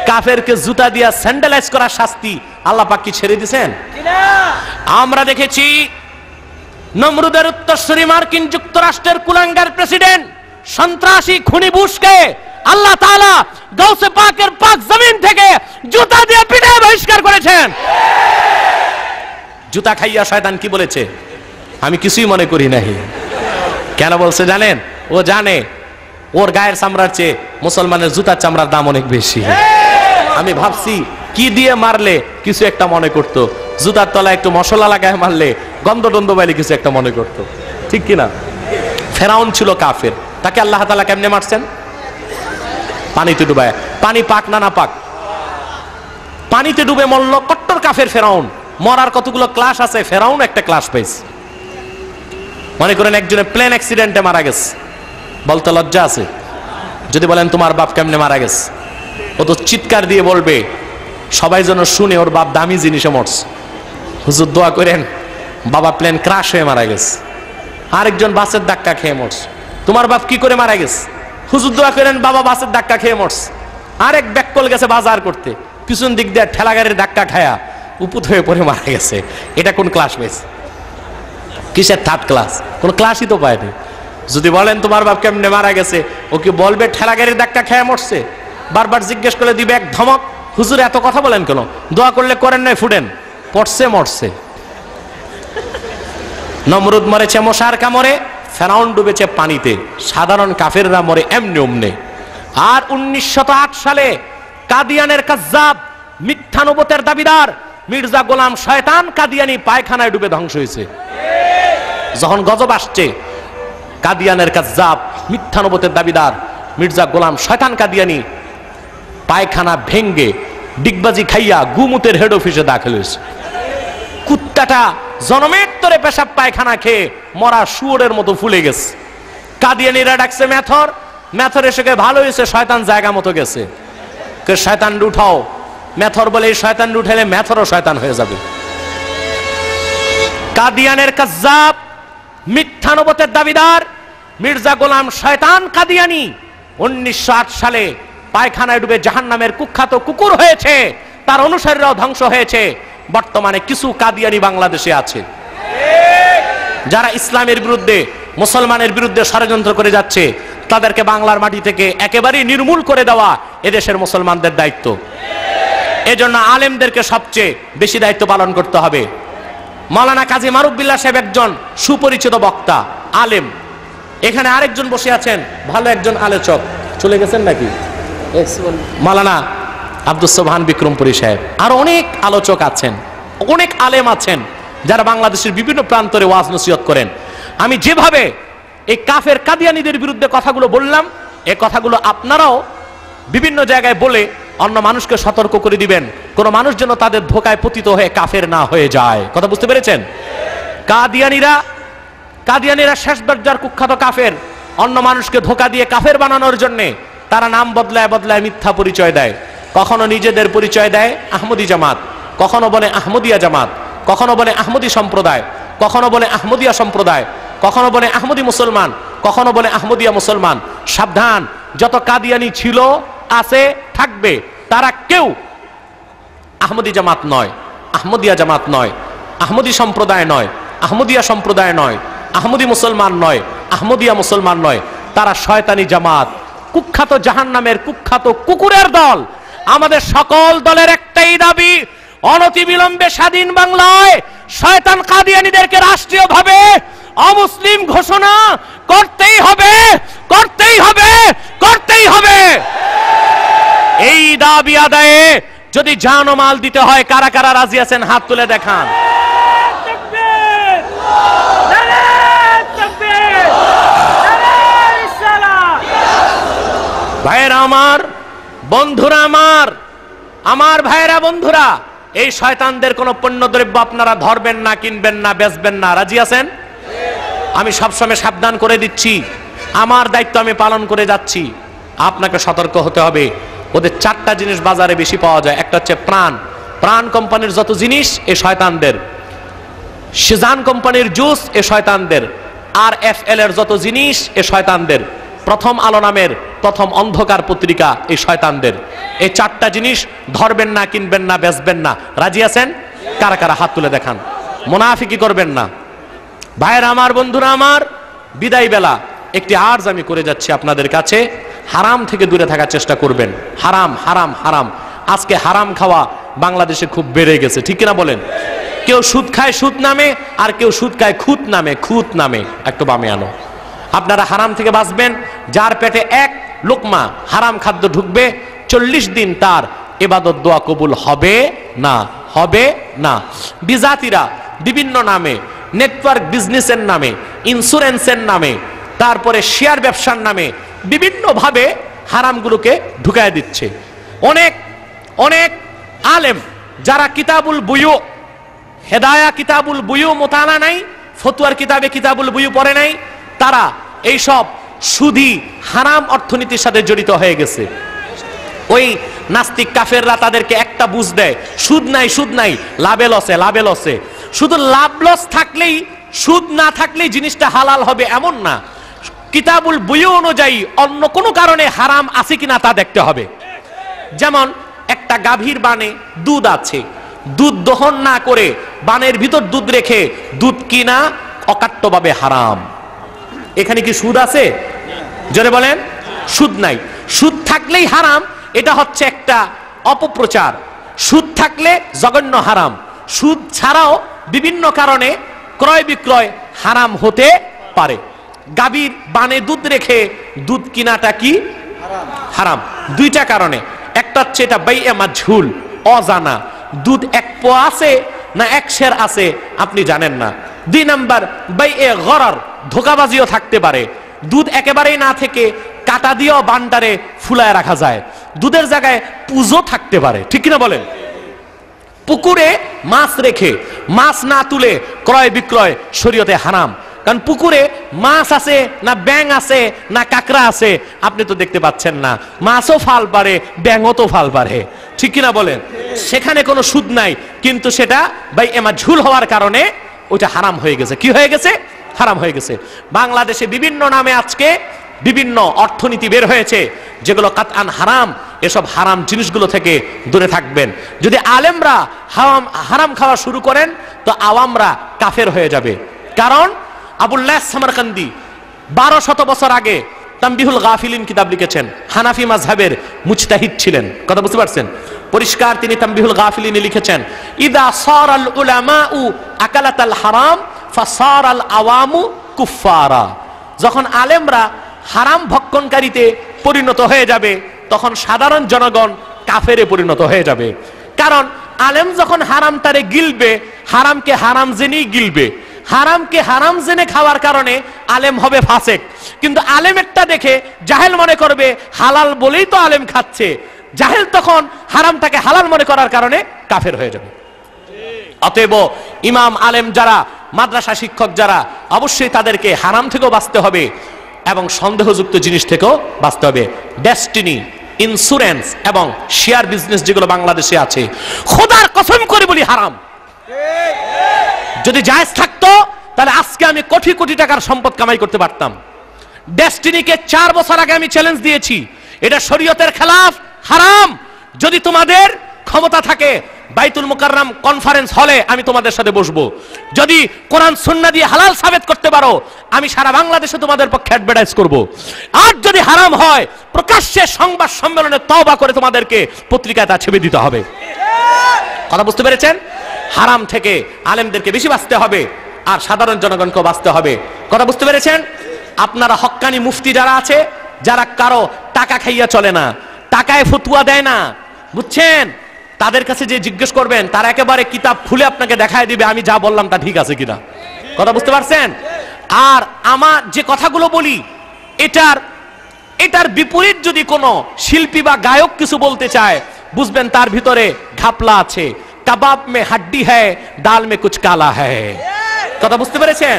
কাফেরকে জুতা দিয়া স্যান্ডেলাইজ করার শাস্তি আল্লাহ পাক কি ছেড়ে দিছেন? আমরা দেখেছি নমরুদের উত্তরসূরি মার্কিন যুক্তরাষ্ট্রের কুলাঙ্গার প্রেসিডেন্ট সন্ত্রাসী খুনি বুশকে আল্লাহ তাআলা গাউসে পাকের পাক জমিন থেকে জুতা দিয়ে পিটায় বহিষ্কার করেছেন। জুতা খাইয়া শয়তান কি বলেছে? আমি কিছুই মনে করি নাই কেন বলছে জানেন? ও জানে, ওর গায়ের চামড়ার চেয়ে মুসলমানের জুতার চামড়ার দাম অনেক বেশি। আমি ভাবছি, কি দিয়ে মারলে কিছু একটা মনে করত? জুতার তলায় একটু মশলা লাগায় মারলে গন্ধ টন্ধ বাইলে কিছু একটা মনে করত। ঠিক কিনা? ফেরাউন ছিল কাফের। তাকে আল্লাহ তালা কেমনে মারছেন? পানিতে ডুবায়। পানি পাক না না পাক? পানিতে ডুবে মরল কট্টর কাফের ফেরাউন। মরার কতগুলো ক্লাস আছে? ফেরাউন একটা ক্লাস পাইছে। মনে করেন একজনের প্লেন অ্যাক্সিডেন্টে মারা গেছে। বলতে লজ্জা আছে। যদি বলেন তোমার বাপ কেমনে মারা গেছে? ও তো চিৎকার দিয়ে বলবে, সবাই যেন শুনে ওর বাপ দামি জিনিসে মরছে। হুজুর দোয়া করেন, বাবা প্লেন ক্রাশ হয়ে মারা গেছে। আরেকজন বাসের ধাক্কা খেয়ে মরছে। তোমার বাপ কি করে মারা গেছে? হুজুর দোয়া করেন, বাবা বাসের ধাক্কা খেয়ে মরছে। আরেক ব্যাককল গেছে বাজার করতে। পিছন দিক দিয়ে ঠেলা গাড়ির ধাক্কা খায়া উপুত হয়ে পড়ে মারা গেছে। এটা কোন ক্লাস পেয়েছে কিসের থার্ড ক্লাস কোন ক্লাসই তো পায়নি। যদি বলেন, তোমার বাপ কেমনে মারা গেছে? ও কি বলবে ঠেলা গাড়ির খেয়ে মরছে? বারবার জিজ্ঞেস করে দিবে এক ধমক। হুজুর, এত কথা বলেন কেন? দোয়া করলে করেন নাই ফুটেন। পড়ছে, মরছে। নমরুদ মরেছে মশার কামড়ে, ফেরাউন ডুবেছে পানিতে। সাধারণ কাফেররা মরে এমনি অমনে। আর উনিশশো সালে কাদিয়ানের কাজ্জাব মিথ্যানুবতের দাবিদার মির্জা গোলাম শয়তান কাদিয়ানি পায়খানায় ডুবে ধ্বংস হয়েছে। যখন গজব আসছে, কাদিয়ানের কাজ্জাব মিথ্যানুবতের দাবিদার, মির্জা গোলাম শয়তান কাদিয়ানি পায়খানা ভেঙ্গে ডিগবাজি খাইয়া গুমুতের হেড অফিসে দাখিল হয়েছে। কুত্তাটা জনমের তরে পেশাব পায়খানা খেয়ে মরা শুয়োরের মতো ফুলে গেছে। কাদিয়ানিরা ডাকছে মেথর মেথর এসে ভালো হয়েছে, শয়তান জায়গা মতো গেছে। শয়তান উঠাও মেথর বলে এই শয়তান উঠাইলে মেথরও শয়তান হয়ে যাবে। কাদিয়ানের কাজ্জাব মিথ্যানবতের দাবিদার, মির্জা গোলাম শয়তান কাদিয়ানি উনিশশো আট সালে পায়খানায় ডুবে জাহান নামের কুখ্যাত কুকুর হয়েছে, তার অনুসারীরাও ধ্বংস হয়েছে। বর্তমানে কিছু কাদিয়ানি বাংলাদেশে আছে। যারা ইসলামের বিরুদ্ধে, মুসলমানের বিরুদ্ধে ষড়যন্ত্র করে যাচ্ছে, তাদেরকে বাংলার মাটি থেকে একেবারেই নির্মূল করে দেওয়া এদেশের মুসলমানদের দায়িত্ব। এজন্য আলেমদেরকে সবচেয়ে বেশি দায়িত্ব পালন করতে হবে। মাওলানা কাজী মারুবিল্লাহ সাহেব একজন সুপরিচিত বক্তা আলেম। এখানে আরেকজন বসে আছেন ভালো একজন আলোচক। চলে গেছেন নাকি? মালানা আব্দুল সোবহান বিক্রমপুরী সাহেব। আর অনেক আলোচক আছেন অনেক আলেম আছেন যারা বাংলাদেশের বিভিন্ন প্রান্তরে ওয়াজ নসিহত করেন। আমি যেভাবে এই কাফের কাদিয়ানিদের বিরুদ্ধে কথাগুলো বললাম এ কথাগুলো আপনারাও বিভিন্ন জায়গায় বলে অন্য মানুষকে সতর্ক করে দিবেন। কোন মানুষ যেন তাদের ধোকায় পতিত হয়ে কাফের না হয়ে যায়। কথা বুঝতে পেরেছেন? কাদিয়ানিরা কাদিয়ানিরা শেষ দরজার কুখ্যাত কাফের। অন্য মানুষকে ধোকা দিয়ে কাফের বানানোর জন্যে তারা নাম বদলায় বদলায় মিথ্যা পরিচয় দেয়। কখনো নিজেদের পরিচয় দেয় আহমদি জামাত, কখনো বলে আহমদিয়া জামাত, কখনো বলে আহমদি সম্প্রদায়, কখনো বলে আহমদিয়া সম্প্রদায়, কখনো বলে আহমদি মুসলমান, কখনো বলে আহমদিয়া মুসলমান। সাবধান, যত কাদিয়ানি ছিল, আছে, থাকবে। তারা কেউ আহমদি জামাত নয়, আহমদিয়া জামাত নয়, আহমদি সম্প্রদায় নয়, আহমদিয়া সম্প্রদায় নয়, আহমদি মুসলমান নয়, আহমদিয়া মুসলমান নয়, তারা শয়তানি জামাত, কুখ্যাত জাহান নামের কুখ্যাত কুকুরের দল। আমাদের সকল দলের একটাই দাবি, অনতিবিলম্বে স্বাধীন বাংলায় শয়তান কাদিয়ানিদেরকে রাষ্ট্রীয়ভাবে অমুসলিম ঘোষণা করতেই হবে করতেই হবে করতেই হবে। এই দাবি আদায়ে যদি জান ও মাল দিতে হয়, কারা কারা রাজি আছেন হাত তুলে দেখান। ভাইয়েরা আমার, বন্ধুরা আমার আমার ভাইয়েরা বন্ধুরা, এই শয়তানদের কোনো পণ্যদ্রব্য আপনারা ধরবেন না, কিনবেন না, বেচবেন না। রাজি আছেন? আমি সবসময় সাবধান করে দিচ্ছি। আমার দায়িত্ব আমি পালন করে যাচ্ছি। আপনাকে সতর্ক হতে হবে। ওদের চারটা জিনিস বাজারে বেশি পাওয়া যায়। একটা হচ্ছে প্রাণ। প্রাণ কোম্পানির যত জিনিস, এ শয়তানদের। সিজান কোম্পানির জুস, এ শয়তানদের। আর এফ এল এর যত জিনিস, এ শয়তানদের। প্রথম আলো নামের প্রথম অন্ধকার পত্রিকা এই শয়তানদের। এই চারটা জিনিস ধরবেন না, কিনবেন না, বেচবেন না। রাজি আছেন? কারা কারা? হাত তুলে দেখান। মোনাফিকি করবেন না। ভাইয়ের, আমার বন্ধুরা, আমার বিদায় বেলা একটি আর্জ আমি করে যাচ্ছি আপনাদের কাছে। হারাম থেকে দূরে থাকার চেষ্টা করবেন। হারাম হারাম হারাম। আজকে হারাম খাওয়া বাংলাদেশে খুব বেড়ে গেছে, ঠিক কিনা বলেন? কেউ সুদ খায়, সুদ নামে, আর কেউ সুদ খায় খুত নামে খুত নামে। একটু বামে আনো। আপনারা হারাম থেকে বাঁচবেন, যার পেটে এক লোকমা হারাম খাদ্য ঢুকবে, চল্লিশ দিন তার এবাদত দোয়া কবুল হবে না হবে না। বিজাতিরা বিভিন্ন নামে, নেটওয়ার্ক বিজনেসের নামে, ইন্স্যুরেন্সের নামে তারপরে শেয়ার ব্যবসার নামে বিভিন্নভাবে হারামগুলোকে ঢুকায় দিচ্ছে। অনেক অনেক আলেম যারা কিতাবুল বুয়ু, হেদায়া কিতাবুল বুয়ু মোতালা নাই, ফতুয়ার কিতাবে কিতাবুল বুয়ু পড়ে নাই, তারা এইসব সুদি হারাম অর্থনীতির সাথে জড়িত হয়ে গেছে। ওই নাস্তিক কাফেররা তাদেরকে একটা বুঝ দেয়, সুদ নাই সুদ নাই, লাভে লসে লাভে লসে। শুধু লাভ লস থাকলেই, সুদ না থাকলেই জিনিসটা হালাল হবে এমন না। কিতাবুল বই অনুযায়ী অন্য কোনো কারণে হারাম আছে কিনা তা দেখতে হবে। যেমন, একটা গাভীর বানে দুধ আছে। দুধ দহন না করে বানের ভিতর দুধ রেখে দুধ কিনা অকাট্যভাবে হারাম। এখানে কি সুদ আছে? জোরে বলেন, সুদ নাই। সুদ থাকলেই হারাম, এটা হচ্ছে একটা অপপ্রচার। সুদ থাকলে জঘন্য হারাম। সুদ ছাড়াও বিভিন্ন কারণে ক্রয় বিক্রয় হারাম হতে পারে। গাভীর বানে দুধ রেখে দুধ কিনাটা কি? হারাম। দুইটা কারণে। একটা হচ্ছে এটা বাইয়ে ঝুল অজানা। দুধ এক পোয়া আছে না এক শের আছে আপনি জানেন না। দুই নাম্বার বাইয়ে গরার ধোকাবাজিও থাকতে পারে। দুধ একেবারেই না থেকে কাটা দিয়েও বান্ডারে ফুলায় রাখা যায়। দুধের জায়গায় পুজো থাকতে পারে। ঠিক কিনা বলেন? পুকুরে মাছ রেখে মাছ না তুলে ক্রয় বিক্রয় শরীয়তে হারাম। কারণ পুকুরে মাছ আছে, না ব্যাং আছে, না কাকড়া আছে, আপনি তো দেখতে পাচ্ছেন না। মাছও ফাল পারে, ব্যাঙও তো ফাল পারে। ঠিক কিনা বলেন? সেখানে কোনো সুদ নাই, কিন্তু সেটা ভাই এমা ঝুল হওয়ার কারণে ওইটা হারাম হয়ে গেছে। কি হয়ে গেছে? হারাম হয়ে গেছে। বাংলাদেশে বিভিন্ন নামে আজকে বিভিন্ন অর্থনীতি বের হয়েছে, যেগুলো কাতান হারাম, এসব হারাম জিনিসগুলো থেকে দূরে থাকবেন। যদি আলেমরা হারাম হারাম খাওয়া শুরু করেন, তো আওয়ামরা কাফের হয়ে যাবে। কারণ আবুল্লাহ সামারকান্দি। বারো শত বছর আগে তাম্বিহুল গাফিলিন কিতাব লিখেছেন। হানাফি মাজহাবের মুজতাহিদ ছিলেন। কথা বুঝতে পারছেন? পরিষ্কার তিনি তাম্বিহুল গাফিলিনে লিখেছেন, ইদা সারাল উলামাউ আকালাতাল হারাম, ফাসারাল আওয়ামু কুফারা যখন আলেমরা হারাম ভক্ষণকারীতে পরিণত হয়ে যাবে, তখন সাধারণ জনগণ কাফেরে পরিণত হয়ে যাবে। কারণ আলেম যখন হারামটারে গিলবে, হারামকে হারাম জেনেই গিলবে। হারামকে হারাম জেনে খাওয়ার কারণে আলেম হবে ফাসেক। কিন্তু আলেম একটা দেখে জাহেল মনে করবে, হালাল বলেই তো আলেম খাচ্ছে। জাহেল তখন হারামটাকে হালাল মনে করার কারণে কাফের হয়ে যাবে। অতএব ইমাম, আলেম যারা, মাদ্রাসা শিক্ষক যারা, অবশ্যই তাদেরকে হারাম থেকেও বাঁচতে হবে এবং সন্দেহযুক্ত জিনিস থেকেও বাঁচতে হবে। ডেস্টিনি ইন্স্যুরেন্স এবং শেয়ার বিজনেস যেগুলো বাংলাদেশে আছে, খোদার কসম করে বলি হারাম। যদি জায়েজ থাকতো, তাহলে আজকে আমি কোটি কোটি টাকার সম্পদ কামাই করতে পারতাম। ডেস্টিনিকে চার বছর আগে আমি চ্যালেঞ্জ দিয়েছি। এটা শরীয়তের খেলাফ, হারাম। যদি তোমাদের ক্ষমতা থাকে, বাইতুল মুকাররাম কনফারেন্স হলে আমি তোমাদের সাথে বসবো। যদি কোরআন সুন্না দিয়ে হালাল সাবেত করতে পারো, আমি সারা বাংলাদেশে তোমাদের পক্ষে অ্যাডভার্টাইজ করব। আর যদি হারাম হয়, প্রকাশ্যে সংবাদ সম্মেলনে তওবা করে তোমাদেরকে পত্রিকায় তা ছেপে দিতে হবে। কথা বুঝতে পেরেছেন? হারাম থেকে আলেমদেরকে বেশি বাঁচতে হবে আর সাধারণ জনগণকেও বাঁচতে হবে। কথা বুঝতে পেরেছেন? আপনারা হক্কানি মুফতি যারা আছে, যারা কারও টাকা খাইয়া চলে না, টাকায় ফতুয়া দেয় না, বুঝছেন? তাদের কাছে যে জিজ্ঞেস করবেন, তারা একেবারে কিতাব খুলে আপনাকে দেখায় দিবে, আমি যা বললাম তা ঠিক আছে কিনা। কথা বুঝতে পারছেন? আর আমার যে কথাগুলো বলি, এটার এটার বিপরীত যদি কোনো শিল্পী বা গায়ক কিছু বলতে চায়, বুঝবেন তার ভিতরে ঘাপলা আছে। কাবাব মে হাড্ডি হ্যায়, ডাল মে কুচ কালা হ্যায়। কথা বুঝতে পেরেছেন?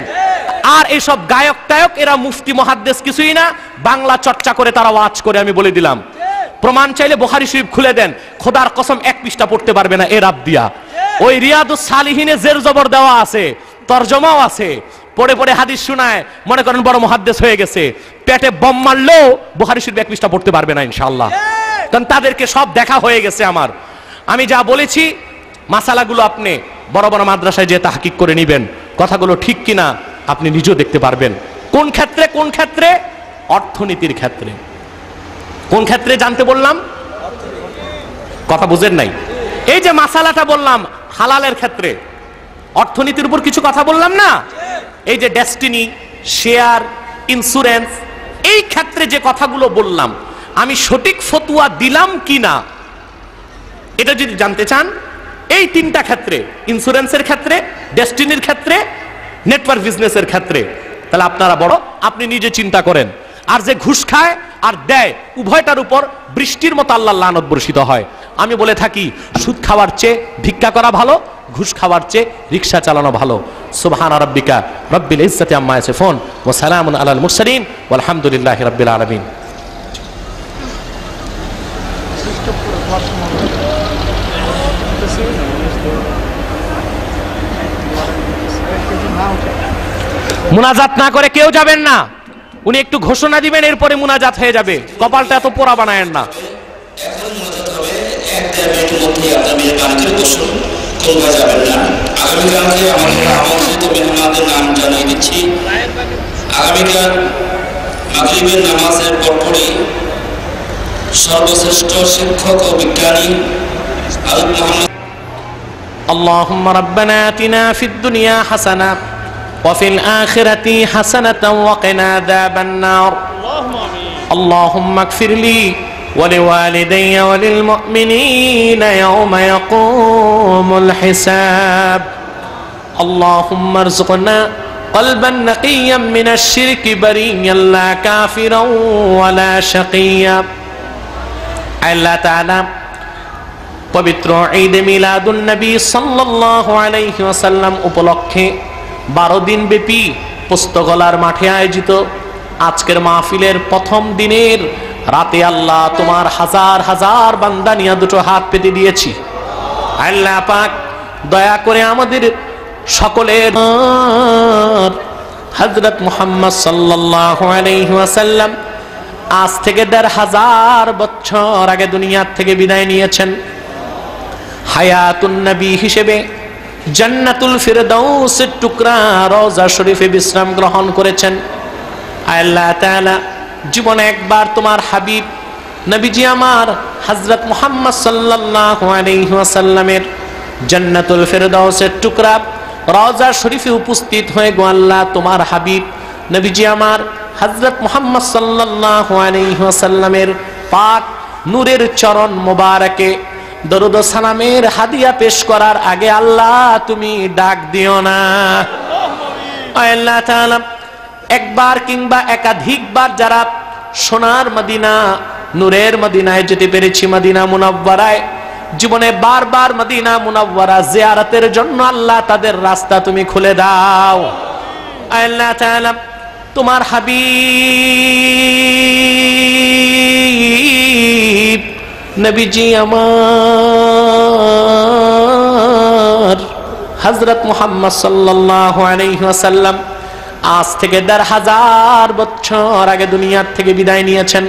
আর এইসব গায়ক টায়ক, এরা মুফতি, মহাদ্দেশ কিছুই না। বাংলা চর্চা করে তারা ওয়াজ করে, আমি বলে দিলাম। প্রমাণ চাইলে বোখারি শরীফ খুলে দেন। খোদার কসম, এক পৃষ্ঠা পড়তে পারবে না এর দিয়া। ওই রিয়াদুস সালিহিনে জের জবর দেওয়া আছে, তর্জমাও আছে। পড়ে পড়ে হাদিস শোনায়, মনে করেন বড় মহাদ্দেশ হয়ে গেছে। পেটে বম মারলেও বোখারি শরীফ এক পৃষ্ঠা পড়তে পারবে না ইনশাআল্লাহ। কারণ তাদেরকে সব দেখা হয়ে গেছে আমার। আমি যা বলেছি মাসালাগুলো আপনি বড় বড় মাদ্রাসায় যে তাহকিক করে নিবেন। কথাগুলো ঠিক কিনা আপনি নিজেও দেখতে পারবেন। কোন ক্ষেত্রে কোন ক্ষেত্রে? অর্থনীতির ক্ষেত্রে। কোন ক্ষেত্রে জানতে বললাম? কথা বুঝেন নাই। এই যে মাসালাটা বললাম, হালালের ক্ষেত্রে। অর্থনীতির উপর কিছু কথা বললাম না? এই যে ডেস্টিনি, শেয়ার, ইন্স্যুরেন্স, এই ক্ষেত্রে যে কথাগুলো বললাম, আমি সঠিক ফতুয়া দিলাম কি না এটা যদি জানতে চান এই তিনটা ক্ষেত্রে ইন্স্যুরেন্সের ক্ষেত্রে ডেস্টিনির ক্ষেত্রে নেটওয়ার্ক বিজনেসের ক্ষেত্রে। তাহলে আপনারা বড়, আপনি নিজে চিন্তা করেন। আর যে ঘুষ খায় আর দেয়, উভয়টার উপর বৃষ্টির মতো আল্লাহ লানত বর্ষিত হয়। আমি বলে থাকি, সুদ খাওয়ার চেয়ে ভিক্ষা করা ভালো, ঘুষ খাওয়ার চেয়ে রিক্সা চালানো ভালো। সুবহান রব্বিকা, রব্বিল ইজ্জাতি আম্মা ইয়াসিফুন, ওয়া সালামুন আলাল মুরসালিন, ওয়ালহামদুলিল্লাহি রাব্বিল আলামিন। মুনাজাত না করে কেউ যাবেন না উনি একটু ঘোষণা দিবেন এরপরে মুনাজাত হয়ে যাবে কপালটা এত পোড়া বানায়েন না আগামীকালকে আমাদের আমন্ত্রিত মেহমানদের নাম জানিয়ে দিচ্ছি আগামীকাল মাগরিবের নামাজের পরপরই সর্বশ্রেষ্ঠ শিক্ষক ও বিজ্ঞানী আলম মোহাম্মদ اللهم ربنا آتنا في الدنيا حسنة وفي الآخرة حسنة وقنا عذاب النار اللهم اغفر لي ولوالدي وللمؤمنين يوم يقوم الحساب اللهم ارزقنا قلبا نقيا من الشرك بريا لا كافرا ولا شقيا الله تعالى পবিত্র ঈদে মিলাদুন নবী সাল্লাল্লাহু আলাইহি ওয়াসাল্লাম উপলক্ষে বারো দিন ব্যাপী পুস্তকলার মাঠে আয়োজিত। আজকের মাহফিলের প্রথম দিনের রাতে আল্লাহ তোমার হাজার হাজার বান্দা নিয়ে দুটো হাত পেতে দিয়েছি। আল্লাহ পাক দয়া করে আমাদের সকলের হজরত মোহাম্মদ ওয়াসাল্লাম আজ থেকে দেড় হাজার বছর আগে দুনিয়ার থেকে বিদায় নিয়েছেন। হায়াতুন নবী হিসেবে জান্নাতুল ফিরদাউসের টুকরা রওজা শরীফে বিশ্রাম গ্রহণ করেছেন। আল্লাহ তাআলা, জীবনে একবার তোমার হাবিব, নবীজি আমার হজরত মোহাম্মদ সাল্লাল্লাহু আলাইহি ওয়াসাল্লামের জান্নাতুল ফেরদাউসের টুকরা রওজা শরীফে উপস্থিত হয়ে গো আল্লাহ, তোমার হাবিব, নবীজি আমার হজরত মোহাম্মদ সাল্লাল্লাহু আলাইহি ওয়াসাল্লামের পাক নূরের চরণ মোবারকে দরুদ সালামের হাদিয়া পেশ করার আগে আল্লাহ তুমি ডাক দিও না। একবার কিংবা একাধিকবার যারা সোনার মদিনা, নূরের মদিনায় যেতে পেরেছি মদিনা মুনাব্বারায় জীবনে বারবার মদিনা মুনাব্বারা জিয়ারতের জন্য আল্লাহ তাদের রাস্তা তুমি খুলে দাও। আল্লাহ তোমার হাবিব নবীজি আমার। হজরত মোহাম্মদ সাল্লাল্লাহু আলাইহি ওয়াসাল্লাম আজ থেকে দেড় হাজার বছর আগে দুনিয়ার থেকে বিদায় নিয়েছেন।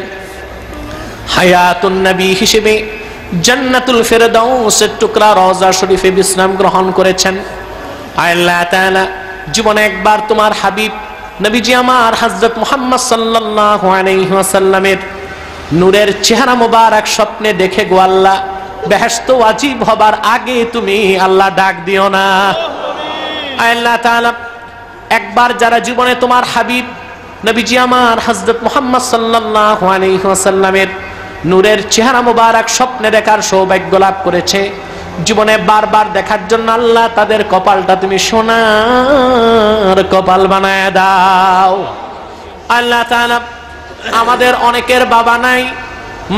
হায়াতুন নবী হিসেবে জান্নাতুল ফেরদাউসের টুকরা রওজা শরীফে বিশ্রাম গ্রহণ করেছেন। আল্লাহ তাআলা জীবনে একবার তোমার হাবিব নবীজি আমার হযরত মুহাম্মদ সাল্লাল্লাহু আলাইহি নূরের চেহারা মোবারক স্বপ্নে দেখে গো আল্লাহ, বেহেশত ওয়াজিব হবার আগে তুমি আল্লাহ ডাক দিও না। আল্লাহ একবার যারা জীবনে তোমার হাবিব, নবীজি আমার হযরত মোহাম্মদ সাল্লাল্লাহু নূরের চেহারা মোবারক স্বপ্নে দেখার সৌভাগ্য লাভ করেছে, জীবনে বারবার দেখার জন্য আল্লাহ তাদের কপালটা তুমি সোনার কপাল বানায় দাও। আল্লাহ তাআলা আমাদের অনেকের বাবা নাই,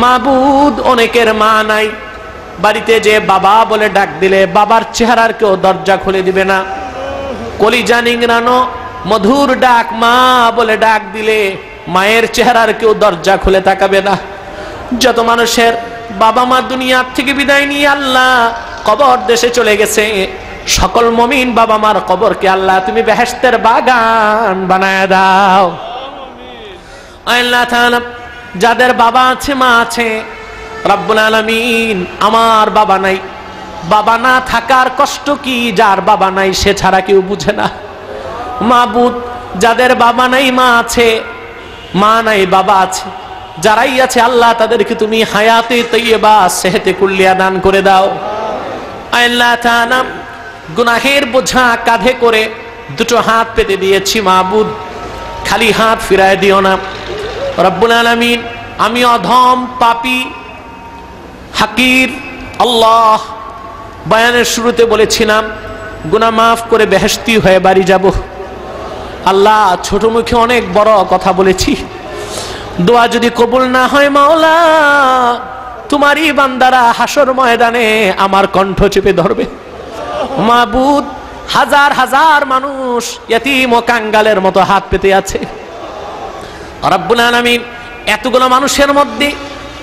মাবুদ অনেকের মা নাই। বাড়িতে যে বাবা বলে ডাক দিলে বাবার চেহারার কেউ দরজা খুলে দিবে না। কলিজা নিংরানো মধুর ডাক মা বলে ডাক দিলে মায়ের চেহারার কেউ দরজা খুলে তাকাবে না। যত মানুষের বাবা মা দুনিয়ার থেকে বিদায় নিয়ে আল্লাহ কবর দেশে চলে গেছে, সকল মমিন বাবা মার কবরকে আল্লাহ তুমি বেহেস্তের বাগান বানায় দাও। যাদের বাবা আছে, মা আছে, রব্বুল আলামিন আমার বাবা নাই। বাবা না থাকার কষ্ট কি, যার বাবা নাই সে ছাড়া কেউ বুঝে না। মা মাবুদ যাদের বাবা নাই, মা আছে, মা নাই, বাবা আছে। যারাই আছে, আল্লাহ তাদেরকে তুমি হায়াতে তৈবা সেহেতে কুল্লিয়া দান করে দাও। আল্লাহ তাআলা গুনাহের বোঝা কাঁধে করে দুটো হাত পেতে দিয়েছি মাবুদ। খালি হাত ফিরায় দিও না। রব্বুল আলামিন, আমি অধম পাপি, হাকির, আল্লাহ বয়ানের শুরুতে বলেছিলাম গুনা মাফ করে বেহেস্তি হয়ে বাড়ি যাব। আল্লাহ ছোট মুখে অনেক বড় কথা বলেছি। দোয়া যদি কবুল না হয় মাওলা, তোমারই বান্দারা হাসর ময়দানে আমার কণ্ঠ চেপে ধরবে। মাবুদ হাজার হাজার মানুষ এতিম ও কাঙ্গালের মতো হাত পেতে আছে। রব্বুল আলামিন, এতগুলো মানুষের মধ্যে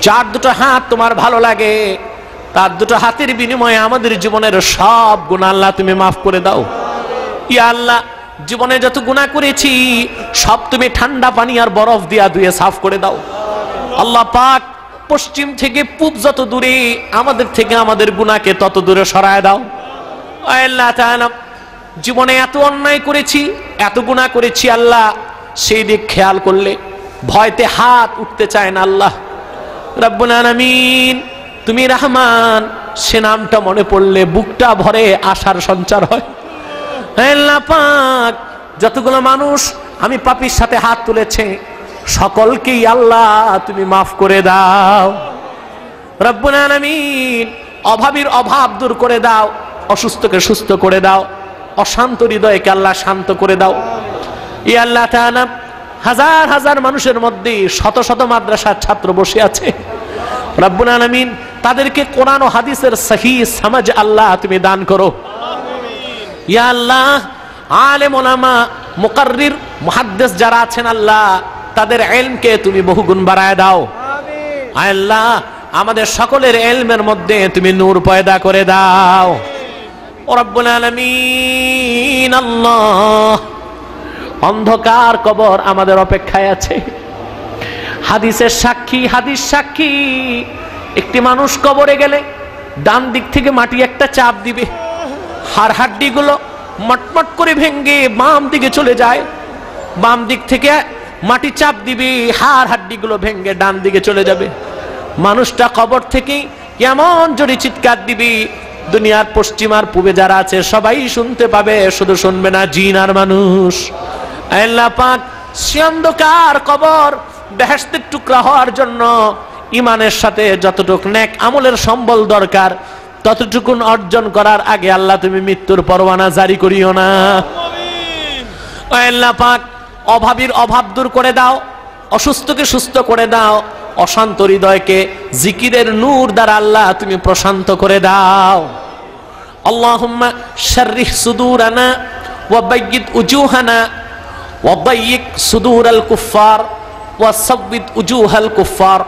চার দুটো হাত তোমার ভালো লাগে, তার দুটো হাতের বিনিময়ে আমাদের জীবনের সব গুণা আল্লাহ তুমি মাফ করে দাও। ইয়া আল্লাহ, জীবনে যত গুণা করেছি, সব তুমি ঠান্ডা পানি আর বরফ দিয়া ধুয়ে সাফ করে দাও। আল্লাহ পাক পশ্চিম থেকে পূব যত দূরে, আমাদের থেকে আমাদের গুণাকে তত দূরে সরায় দাও। আল্লাহ জীবনে এত অন্যায় করেছি, এত গুণা করেছি আল্লাহ, সেই দিক খেয়াল করলে ভয়তে হাত উঠতে চায় না আল্লাহ। রব্বুল আলামিন, তুমি রহমান, সে নামটা মনে পড়লে বুকটা ভরে আশার সঞ্চার হয়। যতগুলো মানুষ আমি পাপির সাথে হাত তুলেছে, সকলকেই আল্লাহ তুমি মাফ করে দাও। রব্বুল আলামিন, অভাবীর অভাব দূর করে দাও, অসুস্থকে সুস্থ করে দাও, অশান্ত হৃদয়কে আল্লাহ শান্ত করে দাও। ই আল্লাহ তাআলা হাজার হাজার মানুষের মধ্যে শত শত মাদ্রাসার ছাত্র বসে আছে। রব্বুল আলামিন তাদেরকে কোরআন ও হাদিসের সহি সমাজ আল্লাহ তুমি দান করো। ইয়া আল্লাহ আলেম ওলামা মুকাররির মুহাদ্দিস যারা আছেন আল্লাহ তাদের এলমকে তুমি বহুগুণ বাড়ায় দাও। আল্লাহ আমাদের সকলের এলমের মধ্যে তুমি নূর পয়দা করে দাও। ও রব্বুল আলামিন আল্লাহ। অন্ধকার কবর আমাদের অপেক্ষায় আছে। হাদিসের সাক্ষী, হাদিস সাক্ষী। একটি মানুষ কবরে গেলে ডান দিক থেকে মাটি একটা চাপ দিবে। হাড় হাড্ডিগুলো মটমট করে ভেঙ্গে বাম দিকে চলে যায়। বাম দিক থেকে মাটি চাপ দিবি, হাড় হাড্ডিগুলো ভেঙ্গে ডান দিকে চলে যাবে। মানুষটা কবর থেকেই কেমন জোরে চিৎকার দিবি। দুনিয়ার পশ্চিমার পূবে যারা আছে, সবাই শুনতে পাবে, শুধু শুনবে না জিন আর মানুষ। আল্লাহ পাক সে অন্ধকার কবর বেহেস্তের টুকরা হওয়ার জন্য ইমানের সাথে যতটুক নেক আমলের সম্বল দরকার ততটুকুন অর্জন করার আগে আল্লাহ তুমি মৃত্যুর পরোয়ানা জারি করিও না। ও আল্লাহ পাক অভাবীর অভাব দূর করে দাও অসুস্থকে সুস্থ করে দাও অশান্ত হৃদয়কে জিকিরের নূর দ্বারা আল্লাহ তুমি প্রশান্ত করে দাও। আল্লাহুম্মা শাররিহ সুদুরানা ওয়া বায়্যিদ উজুহানা ওয়া দায়্যিক সুদুরাল কুফফার ওয়া সাব্বিত উজুহাল কুফফার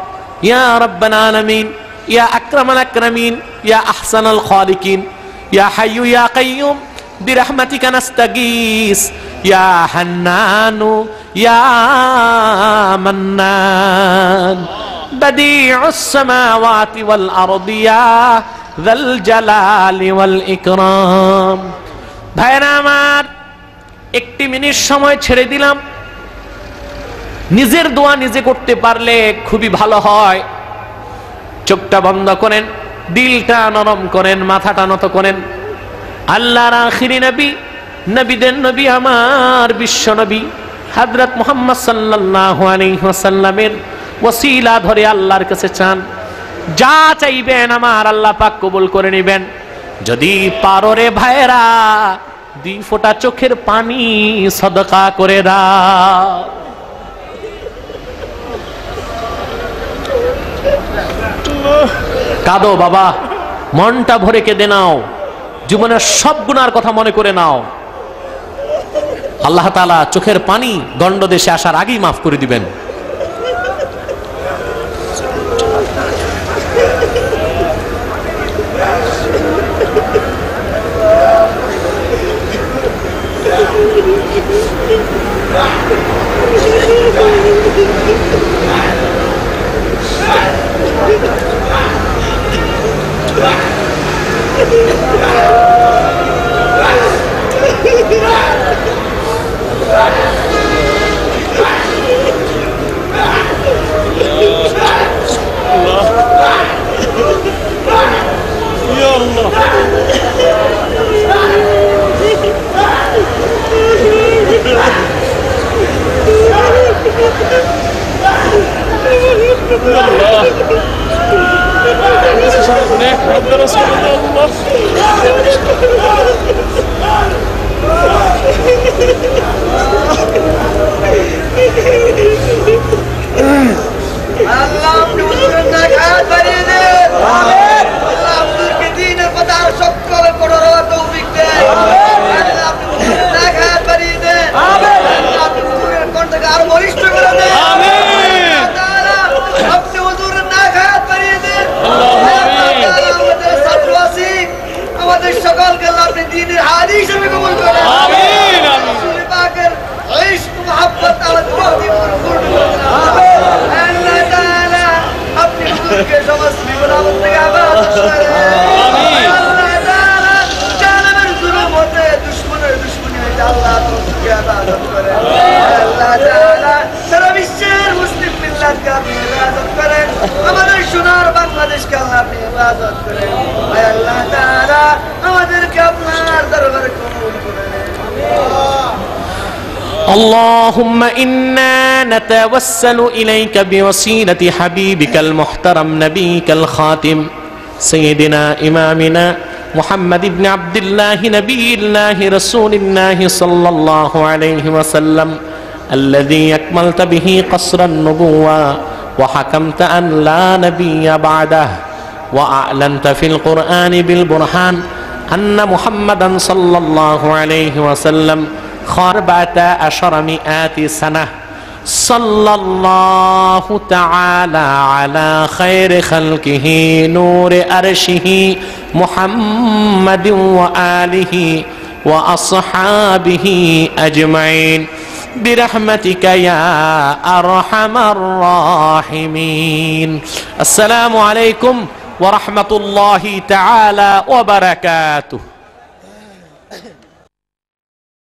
ইয়া রাব্বানা আলামিন ইয়া আকরামাল আকরামিন ইয়া আহসানাল খালিকিন ইয়া হাইয়্যু ইয়া কাইয়্যুম برحمتك نستغيث يا حنان يا منان بديع السماوات والأرض يا ذا الجلال والإكرام ভাইরা আমার একটি মিনিট সময় ছেড়ে দিলাম। নিজের দোয়া নিজে করতে পারলে খুবই ভালো হয়। চোখটা বন্ধ করেন, দিলটা নরম করেন, মাথাটা নত করেন। আল্লাহর আখিরি নবী, নবীদের নবী, আমার বিশ্ব নবী, হযরত মোহাম্মদ ওয়াসাল্লামের ওসিলা ধরে আল্লাহর কাছে চান। যা চাইবেন আমার আল্লাহ পাক কবুল করে নেবেন। যদি পারো রে ভাইরা দুই ফোঁটা চোখের পানি সদকা করে দাও। কাঁদো বাবা, মনটা ভরে কেঁদে নাও। জীবনের সব গুণার কথা মনে করে নাও। আল্লাহ তালা চোখের পানি দণ্ড দেশে আসার আগেই মাফ করে দিবেন। Allah. Ya Allah. আল্লাহ আপনি হুজুরের নাক হায়াত বাড়িয়ে اللهم إنا نتوسل إليك بوسيلة حبيبك المحترم نبيك الخاتم سيدنا إمامنا محمد بن عبد الله نبي الله رسول الله صلى الله عليه وسلم الذي أكملت به قصر النبوة وحكمت أن لا نبي بعده وأعلنت في القرآن بالبرهان أن محمدا صلى الله عليه وسلم أربعة عشر مئات سنة. صلى الله تعالى على خير خلقه نور أرشه محمد وآله وأصحابه أجمعين. برحمتك يا أرحم الراحمين. السلام عليكم ورحمة الله تعالى وبركاته.